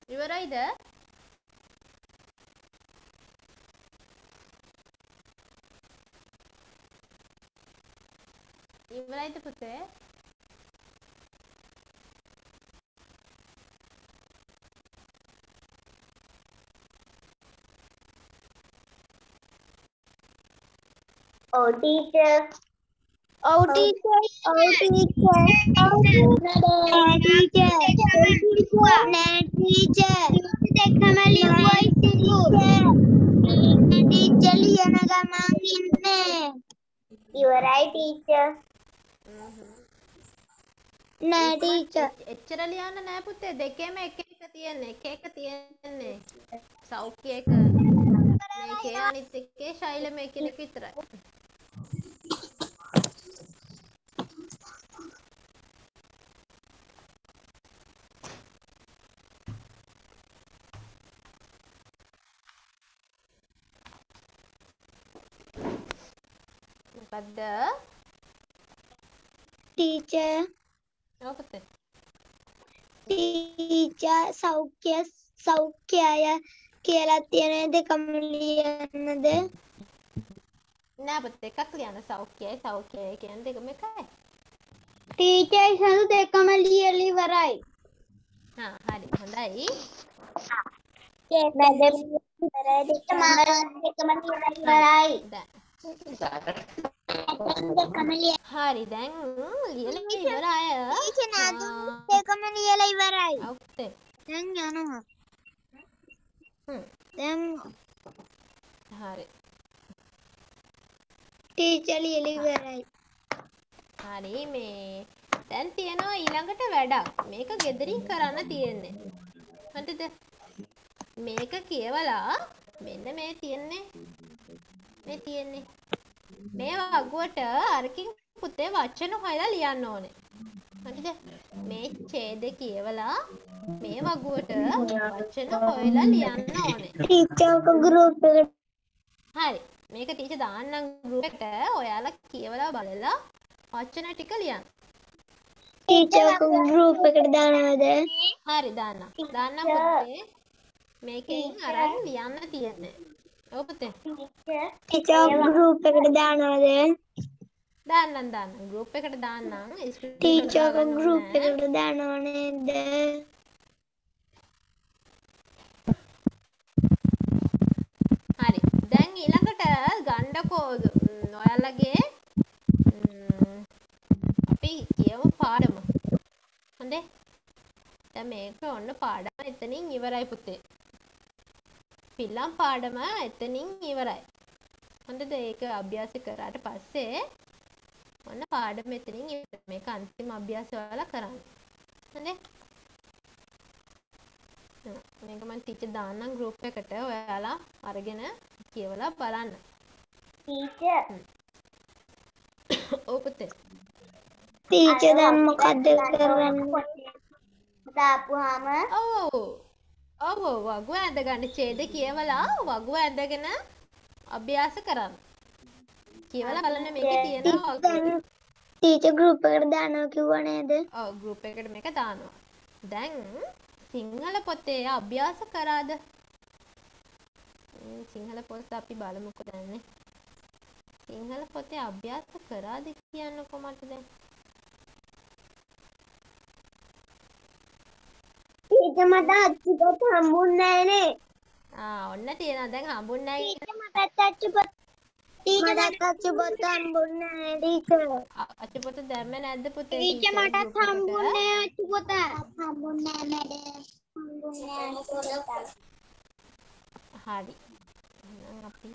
ඉවරයිද ඉවරයිද පුතේ ඔව් ටීචර් ඔව් ටීචර් ඔව් ටීචර් ඔව් ටීචර් නෑ ටීචර් දෙකම ලිව්වයි සිංහු ටීචර් ලියන ගමන් ඉන්නේ ඉවරයි ටීචර් නෑ ටීචර් එච්චර ලියන්න නෑ පුතේ. දෙකේම එක එක තියෙන්නේ. එක එක තියෙන්නේ. සෞඛ්‍ය එක මේකේ අනිත් එකේ ශෛල මේකේ එක විතරයි මොකද්ද? ටීචර්. ඔව් පුතේ ටීචර් සෞඛ්‍ය සෞඛ්‍යය කියලා තියෙන දෙකම ලියන්නද? නෑ පුතේ එකක් ලියන්න. සෞඛ්‍යයි සෞඛ්‍යයි කියන දෙකම එකයි. ටීචර් සතු දෙකම ලියලා ඉවරයි. හා හරි. හොඳයි. මැද ඉවරයි. දෙකම දෙකම ලියලා ඉවරයි. දෙකම ලියලා හරි දැන් ලියලා ඉවර අය. ටීචර් නාදු ආ, දෙකම ලියලා ඉවරයි. දැන් යනවා. දැන් හරි. ටීචර් ලියලා ඉවරයි. හරි මේ දැන් තියෙනවා ඊළඟට වැඩක්. මේක ගෙදරින් කරන්න තියෙන්නේ. හරිද? මේක කියවලා මෙන්න මේ තියෙන්නේ. මේ තියෙන්නේ මේ වගුවට අරකින් පුතේ වචන හොයලා ලියන්න ඕනේ. හරිද? මේ ඡේද කියවලා මේ වගුවට වචන හොයලා ලියන්න ඕනේ. ටීචර් ගෲප් එකට. හරි. මේක ටීචර් දාන්නම් ගෲප් එකට. ඔයාලා කියවලා බලලා වචන ටික ලියන්න. ටීචර් ගෲප් එකට දානවද? හරි දාන්න දාන්න පුතේ. මේකෙන් අරන් ලියන්න තියෙන්නේ ඔව් පුතේ ටීචර් ගෲප් එකට දානවද? දාන්නම් දාන්න ගෲප් එකට දාන්නම්. Teacher group. එකට දානව නේද? හරි. දැන් ඊළඟට ගණ්ඩකෝ ඔයාලගේ අපි කියමු පාඩම. හොඳේ? දැන් මේක ඔන්න පාඩම එතනින් ඉවරයි පුතේ පිල්ලම් පාඩම එතනින් ඉවරයි. හොඳද? ඒක අභ්‍යාස කරාට පස්සේ ඔන්න පාඩම එතනින් ඉවරයි. මේක අන්තිම අභ්‍යාසය ඔයාලා කරන්න. හොඳේ? මේක මම ටීචර් දාන්නම් ගෲප් එකට. ඔයාලා අරගෙන කියවලා බලන්න. ටීචර් ඔව් පුතේ. ටීචර් දැන් මොකද්ද කරන්නේ? දාපුවාම ඔව් ඔව් ඔව් වගුව ඇඳගන්න ඡේද කියවලා වගුව ඇඳගෙන අභ්‍යාස කරන්න. කියවලා බලන්න මේකේ තියෙනවා වගුව. ටීචර් ගෲප් එකට දානවා කිව්වා නේද? ඔව් ගෲප් එකට මේක දානවා. දැන් සිංහල පොතේ අභ්‍යාස කරාද? සිංහල පොත අපි බලමුකෝ දැන්. සිංහල පොතේ අභ්‍යාස කරාද කියන්නකෝ මට දැන් ටීචර් මට අච්චුපත් හම්බුන්නේ නෑනේ ආ ඔන්න තියෙනවා. දැන් හම්බුන්නේ නැහැ ටීචර් මටත් අච්චුපත් මටත් අච්චුපත් හම්බුන්නේ නෑ අ- අච්චුපොත දැම්මේ නැද්ද පුතේ? teacher මටත්? හම්බුන්නේ අච්චුපත හම්බුන්නේ නෑ මැඩම් හම්බුන්නේ නෑ හරි අපි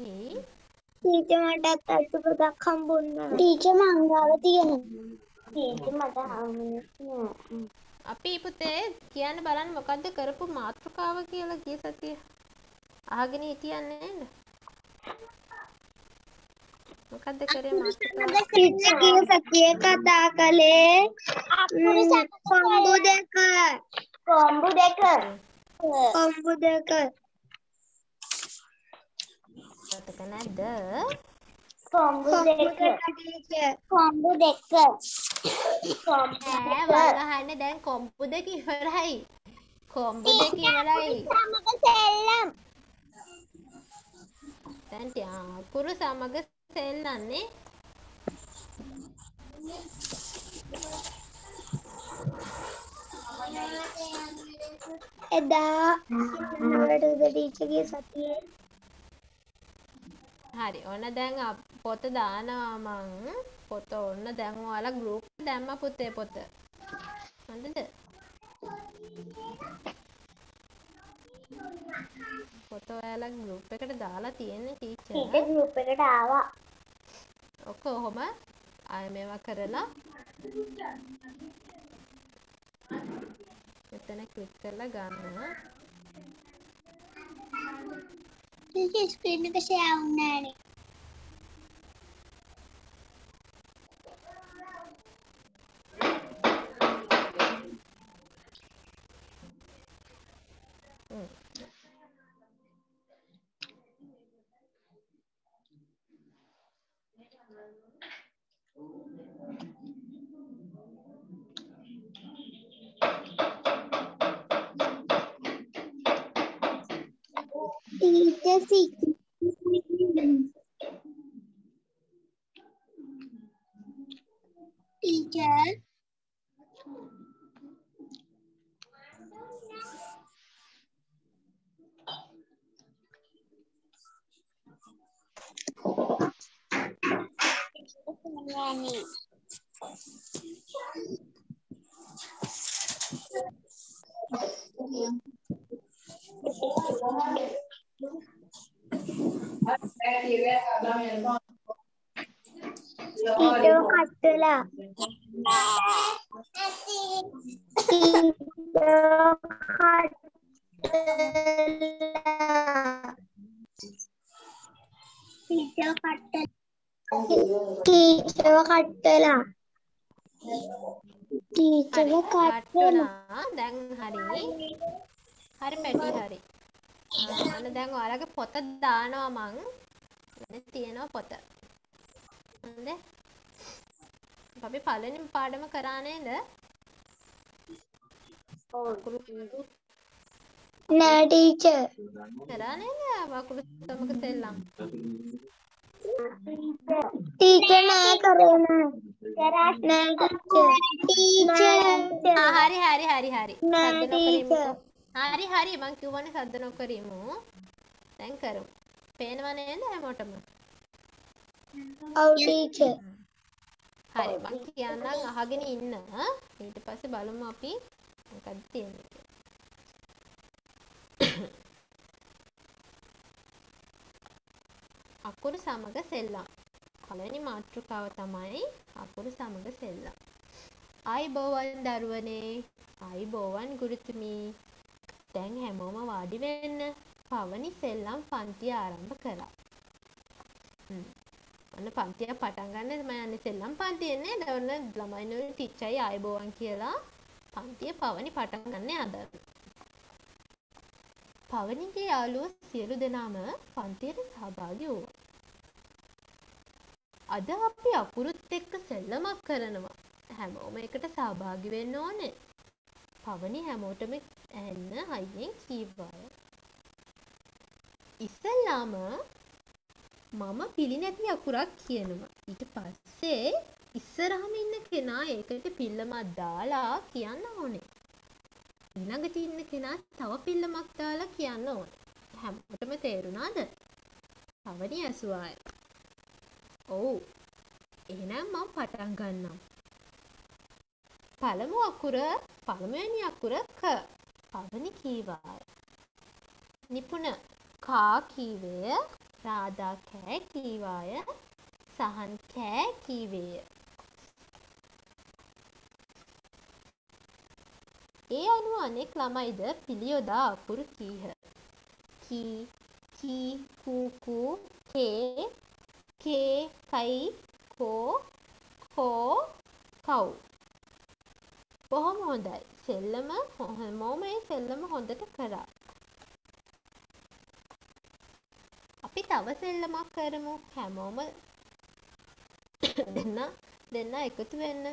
ටීචර් මටත් අච්චුපතක් හම්බුන්නේ ටීචර් මං ගාව තියෙනවා. ටීචර් මට හම්බුන්නේ නෑ අපි පුතේ කියන්න බලන්න මොකද්ද කරපු මාතෘකාව කියලා ගිය සතිය. අහගෙන හිටියන්නේ නේද? මොකද්ද කරේ මාතෘකාව? ගිය සතියේ කතා කළේ කොම්බු දෙක. කොම්බු දෙක. කොම්බු දෙක. මතක නැද්ද කොම්බු දෙක කොම්බු දෙක කොම්බු ඈ වල් ගහන්න දැන් කොම්බු දෙක ඉවරයි කොම්බු දෙක ඉවරයි. සමග සෙල්ලම් දැන් ටි- ආ, අකුරු සමග සෙල්ලන්නේ. එදා උද ටීචර්ගේ සතියේ හරි. ඔන්න දැන් පොත දානවා මං. පොත ඔන්න දැන් ඔයාලා ගෲප් දැම්ම පුතේ පොත. හොඳද? පොත ඔයාලා ගෲප් එකට දාලා තියෙන්නේ ටීචර්. ටීචර් ගෲප් එකට ආවා ඔක ඔහොම ආය මේවා කරලා මෙතන ක්ලික් කරලා ගන්න. ටීචර් ස්ක්‍රීන් එක ෂෙයා වුණේ නෑනේ හ්ම්. Teacher sick teacher teacher cut වෙලා ටීචර් කට් වෙලා ටීචර් කට් ටීචර් කට් වෙලා ටීචර් හරි. කට් වෙලා කට්ටලා දැන් හරි. හරි පැටි හරි. අන්න දැන් ඔයාලගේ පොත දානවා මං. මෙතන තියෙනවා පොත. හොඳද? අපි පළවෙනි පාඩම කරා නේද? අකුරු නෑ ටීචර් කරා නේද? අකුරු සමග සෙල්ලම්. ටීචර් නෑ කරේ නෑ නෑ ටීචර් ආ හරි හරි හරි හරි. නෑ, ටීචර්. හරි හරි මං කිව්වනේ සද්ද නොකරමු. දැන් කරමු. පේනව නේද හැමෝටම? ඔව් ටීචර් හරි මං කියන්නම් අහගෙන ඉන්න. ඊට පස්සේ බලමු අපි මොකක්ද තියෙන්නේ. අකුරු සමග සෙල්ලම්. පළවෙනි මාතෘකාව තමයි අකුරු සමග සෙල්ලම්. ආයිබෝවන් දරුවනේ. ආයිබෝවන් ගුරුතුමී. දැන් හැමෝම වාඩි වෙන්න. පවනි සෙල්ලම් පන්තිය ආරම්භ කරා. හ්ම්. ඔන්න පන්තිය පටන් ගන්න මම යන්නේ සෙල්ලම් පන්තියේ නේද? ඔන්න ළමයිනුයි ටිච්චයි ආයිබෝවන් කියලා පන්තිය පවනි පටන් ගන්න අද. පවනිගේ යාළුවෝ සියලු දෙනාම පන්තියට සහභාගී වුණා. අද අපි අකුරුත් එක්ක සෙල්ලමක් කරනවා. හැමෝම එකට සහභාගී වෙන්න ඕනේ. පවනි හැමෝටම ඇහෙන්න හයියෙන් කීවාය. ඉස්සෙල්ලාම මම පිළිනැති අකුරක් කියනවා. ඊට පස්සේ ඉස්සරහම ඉන්න කෙනා ඒකට පිල්ලමක් දාලා කියන්න ඕනේ. ඊළඟට ඉන්න කෙනා තව පිල්ලමක් දාලා කියන්න ඕනේ. හැමෝටම තේරුණාද? පවනි ඇසුවාය. ඔව්. එහෙනම් මම පටන් ගන්නම්. පළමු අකුර පළමුවෙනි අකුර ක. පවනි කීවාය. නිපුණ කා කීවය රාධා කෑ කීවාය සහන් කෑ කීවේය. ඒ අනුව අනෙක් ළමයිද පිළියොදා අකුරු කීහ. කී කී කූ කූ කේ කේ කයි කෝ කෝ කව්. බොහොම හොඳයි. සෙල්ලම හැමෝම මේ සෙල්ලම හොඳට කරා. අපි තව සෙල්ලමක් කරමු. හැමෝම දෙන්න දෙන්න එකතු වෙන්න.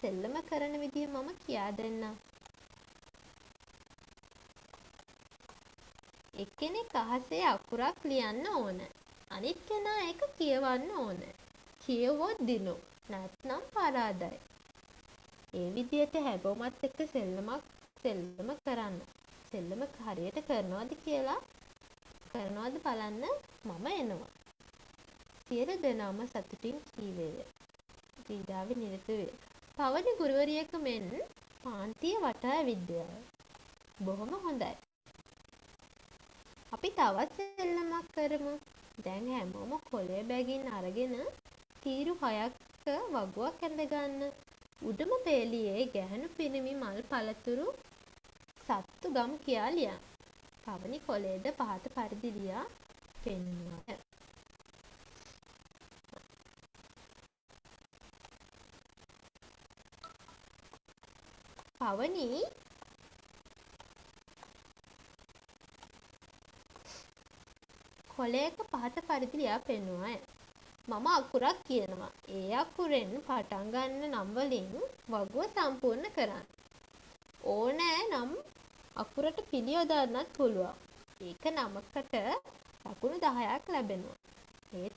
සෙල්ලම කරන විදිහ මම කියා දෙන්නම්. එක්කෙනෙක් අහසේ අකුරක් ලියන්න ඕන. අනිත් කෙනා ඒක කියවන්න ඕන. කියවුවොත් දිනු. නැත්නම් පරාදයි. ඒ විදිහට හැබොමත් එක්ක සෙල්ලමක් සෙල්ලම කරන්න. සෙල්ලම හරියට කරනවද කියලා කරනවද බලන්න මම එනවා. සියලු දෙනාම සතුටින් කීවේය. ක්‍රීඩාවේ නිරත වේ. පවනි ගුරුවරියක මෙන් පාන්තිය වටා ඇවිද්දාය. බොහොම හොඳයි. අපි තවත් සෙල්ලමක් කරමු. දැන් හැමෝම කොලේ බැගින් අරගෙන තීරු හයක් වගුවක් ඇඳගන්න. උඩම පේලියේ ගැහණු පිරිමි මල් පළතුරු සත්තු ගම් කියා ලියන්න. පවනි කොලේද පහත පරිදි ලියා පෙන්වුවාය. පවනි කොලයක පහත පරිදි ලියා පෙන්වුවාය. මම අකුරක් කියනවා. ඒ අකුරෙන් පටන් ගන්න නම් වලින් වගුව සම්පූර්ණ කරන්න. ඕනෑ නම් අකුරට පිළි යොදන්නත් පුළුවන්. ඒක නමකට ලකුණු 10ක් ලැබෙනවා. ඒත්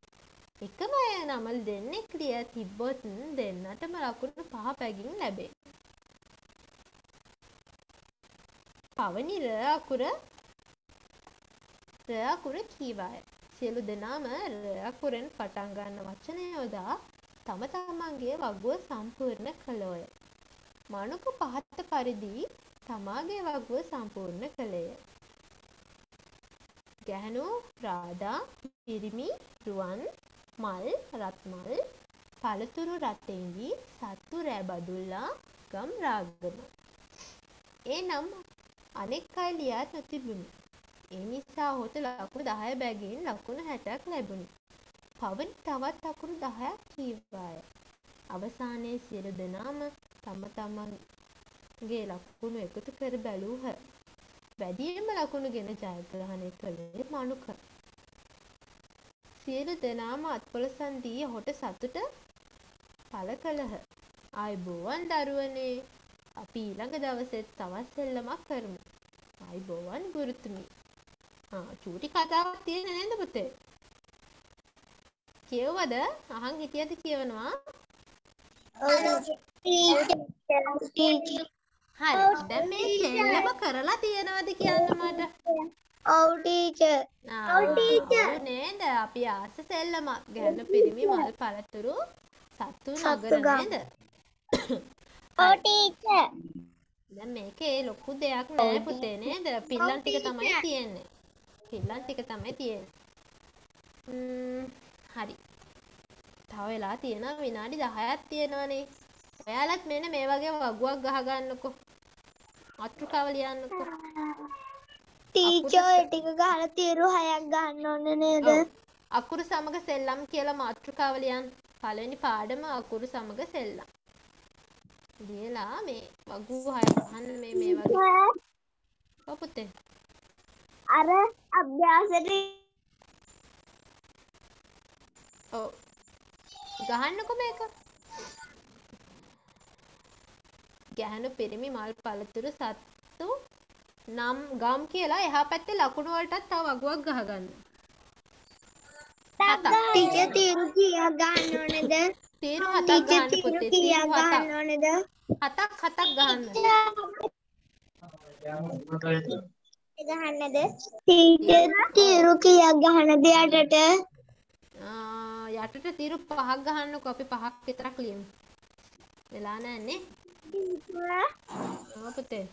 එකම අය නමල් දෙන්නෙක් ලියා තිබ්බොත් දෙන්නටම ලකුණු පහ පැගින් ලැබේ. පවනි ර අකුර ර අකුර කීවාය. සියලු දෙනාම ර අකුරෙන් පටන් ගන්න වචන යොදා තම තමන්ගේ වගුව සම්පූර්ණ කළෝය. මනුක පහත පරිදි තමාගේ වගුව සම්පූර්ණ කළේය. ගැහැණු රාදා පිරිමි රුවන් මල් රත්මල් පළතුරු රත්තෙන්ගි සත්තු රෑ බදුල්ලා ගම් රාගම. ඒ නම් අනෙක් අය ලියා නොතිබුණි. ඒ නිසා ඔහුට ලකුණු 10 බැගින් ලකුණු 60ක් ලැබුණි. පවනි තවත් අකුරු 10ක් කීවාය. අවසානයේ සියලු දෙනාම තම තමන්ගේ ලකුණු එකතු කර බැලූහ. වැඩියෙන්ම ලකුණු ගෙන ජයග්‍රහණය කළේ මනුක. සියලු දෙනාම අත්පොලසන් දී ඔහුට සතුට පළ කළහ. ආයිබෝවන් දරුවනේ. අපි ඊළඟ දවසෙත් තවත් සෙල්ලමක් කරමු. ආයිබෝවන් ගුරුතුමී. චූටි කතාවක් තියෙන නේද පුතේ? කියවද? අහන් හිටියද කියවනවා? හරි. දැන් මේ සෙල්ලම කරලා තියෙනවද කියන්න මට? ඔව් ටීචර්. ඔව් නේද? අපි ආස සෙල්ලමක්. ගැන පිරිමි මල් පළතුරු සත්තු නගර. නේද? ඔව් ටීචර්. දැන් මේකේ ලොකු දෙයක් නෑ පුතේ නේද? පිල්ලම් ටික තමයි තියෙන්නේ. පිල්ලම් ටික තමයි තියෙන්නේ. ම්ම් හරි. තව වෙලා තියෙනවා විනාඩි 10ක් තියෙනවනේ. ඔයාලත් මෙන්න මේ වගේ වගුවක් ගහගන්නකෝ. අත්රුකාව ලියන්නකෝ. ටීචර් ඒ ටික ගහලා තීරු හයක් ගන්න ඕනේ නේද? අකුරු සමග සෙල්ලම් කියලා මාතෘකාව ලියන්න. පළවෙනි පාඩම අකුරු සමග සෙල්ලම්. ලියලා මේ වගුව හය ගහන්න මේ මේ වගේ. ඔව් පුතේ. අර අභ්‍යාසෙට ඔව්. ගහන්නකො මේක. ගැහණු පිරිමි මල් පළතුරු සත්තු නම් ගම් කියලා එහා පැත්තේ ලකුණු වලටත් තව වගුවක් ගහගන්න. ටීචර් තීරු කීයක් ගන්න ඕනේද? තීරු හතක් ගන්න පුතේ. තීරු ගන්න. ඕනේද? හතක් හතක් ගහන්න. ගහන්නද? ටීචර් තීරු කීයක් ගහනද යටට? ආ, යටට තීරු පහක් ගහන්නකො අපි පහක් විතරක් ලියමු. වෙලා නැන්නේ. ඔව් පුතේ.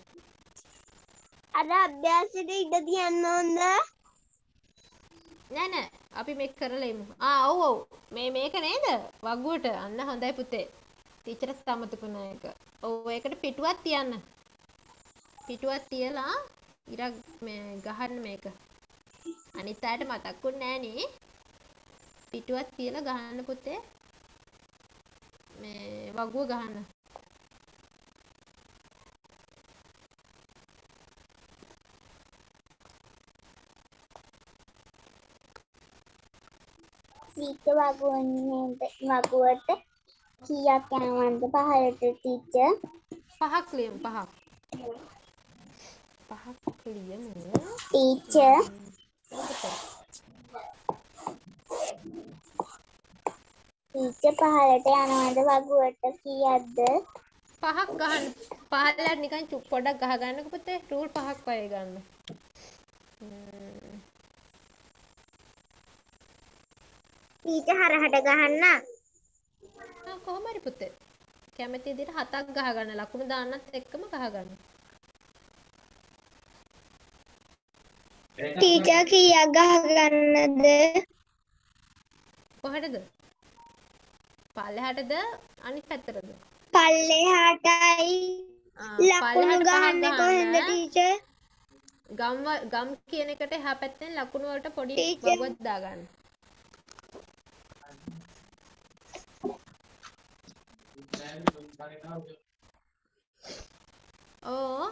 අර අභ්‍යාසෙට ඉඩ තියන්න ඕනද? නෑ නෑ අපි මේක කරලා ඉමු. ආ ඔව් ඔව්. මේ මේක නේද? වගුවට. අන්න හොඳයි පුතේ. ටීචර්ස් අමතකුණා එක. ඔව් ඒකට පිටුවක් තියන්න. පිටුවක් තියලා ඉරක් ගහන්න මේක. අනිත් අයට මතක්ුන්නේ නෑනේ. පිටුවක් තියලා ගහන්න පුතේ. මේ වගුව ගහන්න. සීක වගුවන්නේ වගුවට කීයක් යනවද පහලට ටීචර්? පහක් ලියමු පහක්. පුතේ. ටීචර් පහලට යනවද වගුවට කීයක්ද පහක් ගහන්න. පහලට නිකන් චුප් පොඩක් ගහ ගන්නකො පුතේ. රූල් පහක් වගේ ගන්න. ටීචර් හරහට ගහන්න කොහොම හරි පුතේ. කැමති විදිහට හතක් ගහ ගන්න. ලකුණු දාන්නත් එක්කම ගහ ගන්න. ටීචර් කීයක් ගහගන්නද කොහෙටද? පල්ලෙහාටද අනිත් පැත්තටද? පල්ලෙහාටයි ආ, ලකුණු ගහන්නේ කොහෙන්ද. ටීචර් ගම් ගම් කියන එකට එහා පැත්තෙන් ලකුණු වලට පොඩි. වගුවක් දාගන්න. ඕ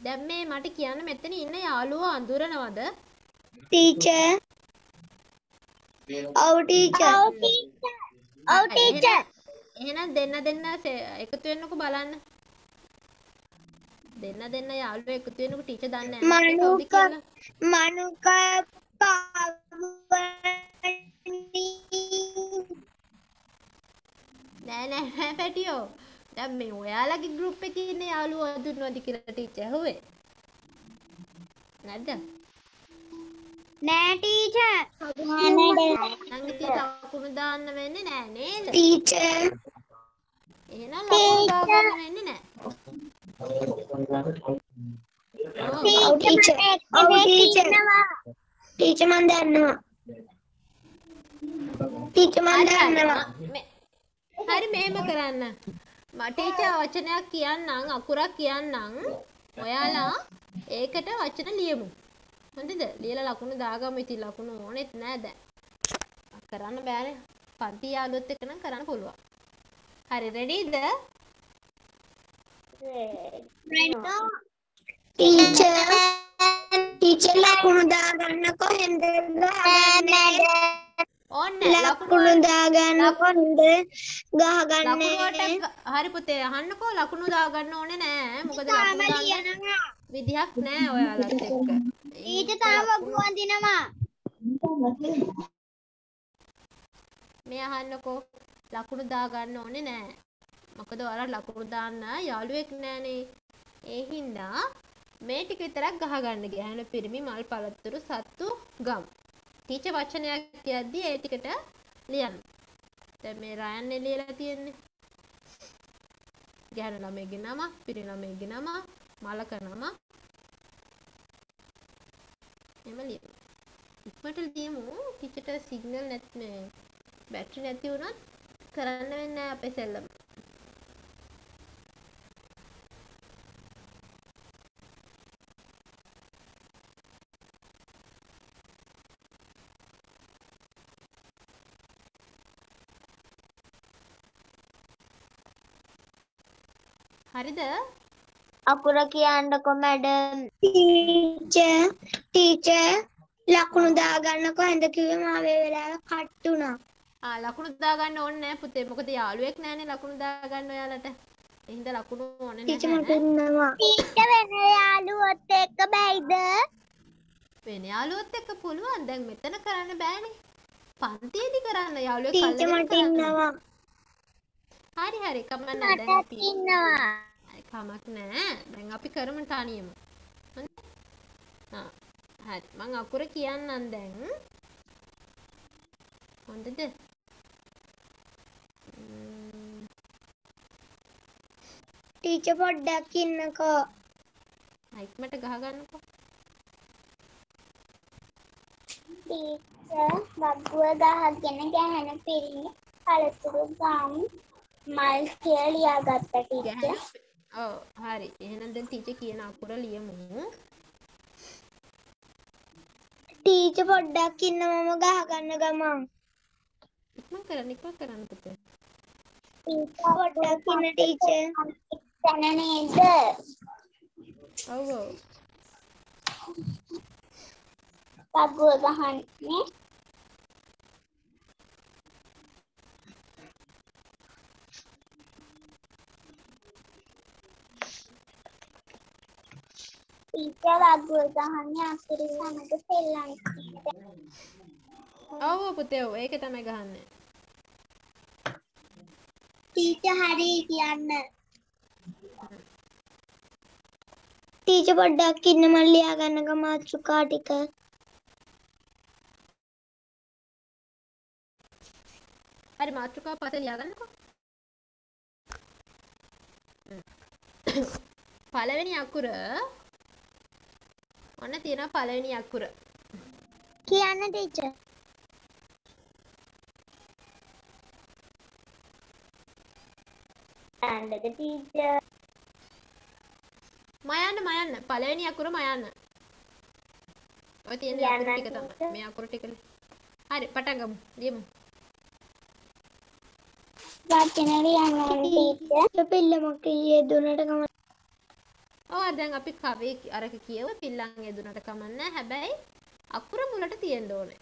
දැන් මේ මට කියන්න මෙතන ඉන්න යාළුවෝ අඳුරනවද? ටීචර් ඔව් ටීචර් ඔව් ටීචර් ඔව් ටීචර් එහෙනම් දෙන්න දෙන්න එකතු වෙන්නකෝ බලන්න. දෙන්න දෙන්න යාළුවෝ එකතු වෙන්නකෝ ටීචර් දන්නේ නැහැ මනුක. මනුක පවනි නෑ නෑ නෑ පැටියෝ. දැන් මේ ඔයාලගේ ගෲප් එකේ ඉන්න යාළුවෝ අඳුරනවද කියලා ටීචර් ඇහුවේ. නැද්ද? නෑ ටීචර් නෑ නම් ඉතින් ලකුණු දාන්න වෙන්නේ නෑ නේද? ටීචර් එහෙනම් ලකුණු දාගන්න වෙන්නේ නෑ. ටීචර් ටීචර් ටීචර් මන් දන්නවා ටීචර් මන්. දන්නවා හරි මෙහෙම කරන්න. මට ටීචර් වචනයක් කියන්නම් අකුරක් කියන්නම්. ඔයාලා ඒකට වචන ලියමු. හොඳද? ලියලා ලකුණු දාගමු. ඉතින් ලකුණු ඕනෙත් නෑ දැන්. කරන්න බෑනේ. පන්ති යාළුවොත් එක්ක නම් කරන්න පුළුවන්. හරි රෙඩිද? ටීචර් ටීචර් ලකුණු දාගන්න කොහෙන්ද ගහගන්නේ ඕන්න ලකුණු දාගන්න කොහෙන්ද ගහගන්නේ හරි පුතේ අහන්නකෝ ලකුණු දාගන්න ඕනේ නෑ. මොකද විදිහක් නෑ ඔයාලත් එක්ක. ඊට තාම වගුවන් දිනවා මේ අහන්නකෝ ලකුණු දාගන්න ඕනේ නෑ. මොකද ඔයාලා ලකුණු දාන්න යාළුවෙක් නෑනේ. ඒ හින්දා මේ ටික විතරක් ගහගන්න ගැහණු පිරිමි මල් පළතුරු සත්තු ගම්. ටීචර් වචනයක් කියද්දි ඒ ටිකට ලියන්න. දැන් මේ රයන් ලියලා තියෙන්නේ. ගැහණු ළමයිගේ නම, පිරිමි ළමයිගේ නම, මලක නම. එම ලියමු. ඉක්මනට ලියමු. ටීචර්ට සිග්නල් නැත් මේ බැටරි නැති වුණත් කරන්න වෙන්නේ නැහැ අපේ සෙල්ලම. හරිද? අකුර කියන්නකො මැඩම් ටීචර් ටීචර් ලකුණු දාගන්න කොහෙන්ද කිව්වේ මාවේ වෙලාව කට් වුණා ආ ලකුණු දාගන්න ඕනේ නැහැ පුතේ. මොකද යාළුවෙක් නැහනේ ලකුණු දාගන්න ඔයාලට. ඒ හින්දා ලකුණු ඕනේ ටීචර් මට. ඉන්නවා ටීචර් වෙන යාළුවොත් එක්ක බැයිද වෙන යාළුවොත් එක්ක පුළුවන්. දැන් මෙතන කරන්න බෑනේ. පන්තියේදී කරන්න යාළුවෙක් ටීචර් අල්ලගෙන මට. ඉන්නවා හරි හරි කමක් නැහැ. දැන් ඉන්නවා කමක් නැහැ. දැන් අපි කරමු තනියම. හරි. මං අකුර කියන්නම් දැන්. හොඳද? ටීචර් පොඩ්ඩක් ඉන්නකෝ ආ, ඉක්මනට ගහ ගන්නකෝ. ටීචර් බබ්බුව ගහගෙන ගැහන පිරිමි පළතුරු ගම් මල් කියලා ලියාගත්ත ටීචර් ඔව් හරි. එහෙනම් දැන් ටීචර් කියන අකුර ලියමු. ටීචර් පොඩ්ඩක් ඉන්න මම ගහගන්න ගමන් ඉක්මන් කරන්න ඉක්මන් කරන්න පුතේ. ටීචර් පොඩ්ඩක් ඉන්න ටීචර් තන නේද ඔව් ඔව්. බබ්බුව ගහන්නේ ටීචර් අගුල් ගහන්නේ අකුරු සමග සෙල්ලම් ඔව් පුතේ ඔව් ඒක තමයි ගහන්නේ. ටීචර් හරි කියන්න ටීචර් පොඩ්ඩක් ඉන්න මම ලියා ගන්නක මාතෘකා ටික හරි මාතෘකාව පස්සේ ලියාගන්නකෝ. හ්ම්. පළවෙනි අකුර ඔන්න තියෙනවා පළවෙනි අකුර. කියන්න ටීචර් යන්නද ටීචර් මයන්න මයන්න පළවෙනි අකුර මයන්න. ඔය තියෙන අකුරු ටික තමයි. මේ අකුරු ටික. හරි පටන් ගමු. ලියමු. වචන ලියන්න ටීචර් පිල්ලමක ඊයේ දුන්නට කම ඔව් දැන් අපි කවේ අරක කියව පිල්ලන් එදුනට කමන්න හැබැයි අකුර මුලට තියෙන්න ඕනේ.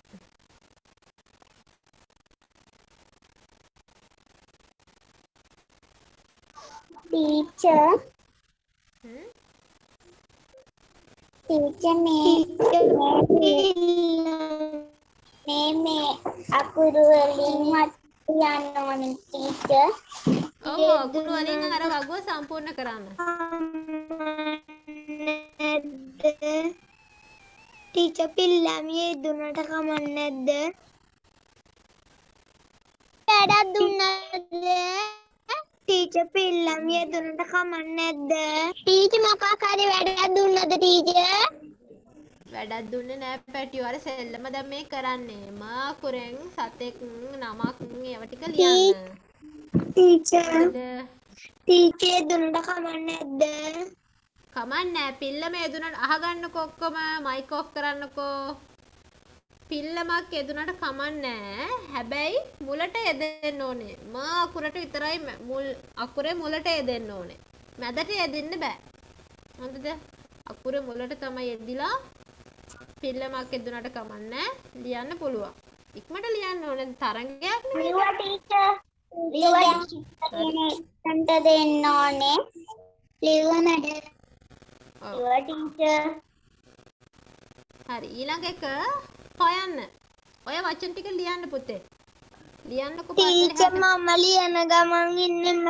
ටීචර් හ්ම්. ටීචර් මේ මේ අකුරු වලින්වත් යන්න ඕනේ ටීචර් ඔව් අකුරු වලින් අර වගුව සම්පූර්ණ කරන්න. ටීචර් පිල්ලමියේ දුන්නට කමක් නැද්ද? වැඩක් දුන්නද? ටීචර් පිල්ලමියේ දුන්නට කමක් නැද්ද? ටීචර් මොකක් හරි වැඩක් දුන්නද ටීචර්? වැඩක් දුන්නේ නෑ පැටියෝ අර සෙල්ලම දැන් මේ කරන්නේ. මා කුරෙන් සතෙක් නමක් ඒව ටික ලියන්න. ටීචර්? ටීචර් දුන්නට කමක් නැද්ද? කමන්නෑ පිල්ලම එදුනට අහගන්නකො ඔක්කොම. Mic of කරන්නකෝ. පිල්ලමක් එදුනට කමන්නෑ හැබැයි මුලට එදෙන්න ඕනේ. මා අකුරට විතරයි මුල් අකුරේ මුලට එදෙන්න ඕනේ. මැදට එදෙන්න බෑ. හොඳද? අකුර මුලට තමයි එදිලා පිල්ලමක් එදුනට කමන්නෑ ලියන්න පුළුවන්. ඉක්මට ලියන්න ඕනේ. තරංගයක් නෙමෙයි. ලියුවා ටීචර් ලියුවා දෙන්න ඕනේ. ලියුවා ටීචර් හරි ඊළඟ එක හොයන්න. ඔය වචන ටික ලියන්න පුතේ. ලියන්නකො ටීචර් මම ලියන ගමන් ඉන්නෙම.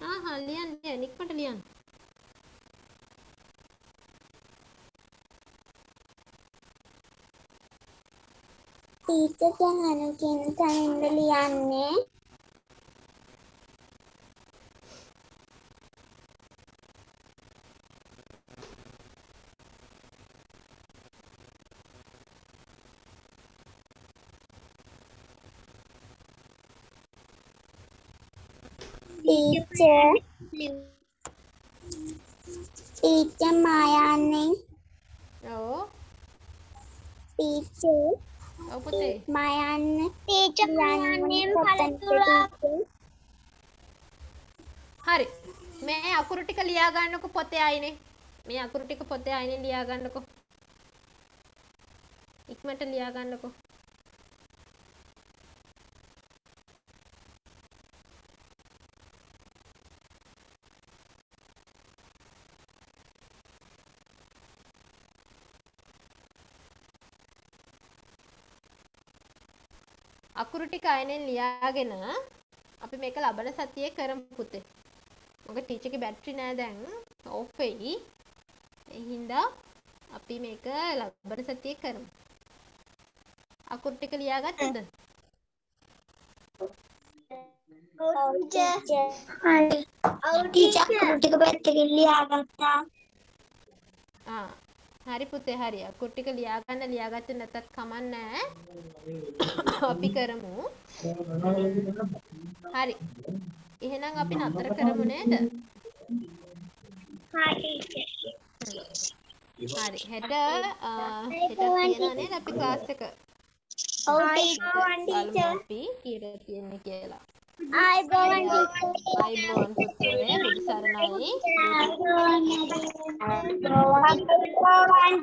ආහා ලියන්න ලියන්න. ඉක්මනට ලියන්න ටීචර් ගහන කියන තැනින්ද ලියන්නේ ටීචර් ටීචර් මායන්නේ ඔව් ටීචර් ඔව් පුතේ මයන්න ටීචර් මයන්නේ පළතුරක්. හරි. මේ අකුරු ටික ලියා ගන්නකො පොතේ ආයිනේ මේ අකුරු ටික පොතේ ආයිනේ ලියා ගන්නකො ඉක්මනට ලියා ගන්නකො අකුරු ටික අයනෙන් ලියාගෙන අපි මේක ලබන සතියේ කරමු පුතේ. මොකද ටීචර්ගේ බැටරි නෑ දැන් ඕෆ් වෙයි. ඒ හින්දා අපි මේක ලබන සතියේ කරමු. අකුරු ටික ලියාගත්තද? ටීචර් හරි ටීචර් අකුරු ටික පැත්තකින් ලියාගත්තා ආ හරි පුතේ හරි අකුරු ටික ලියාගන්න ලියාගත්තේ නැතත් කමන්නේ අපි කරමු. හරි. එහෙනම් අපි නතර කරමු නේද? හරි හරි. හෙට හෙට තියෙනවා නේද අපි ක්ලාස් එක? ඔව් ටීචර් අපි කීයට තියෙන්නේ කියලා. ආයිබෝවන් ටීචර් අයිබෝන් පුතේ බුදු සරණයි. ආයිබෝවන් ටීචර් ආයිබෝවන්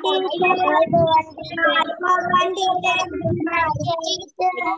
ටීචර්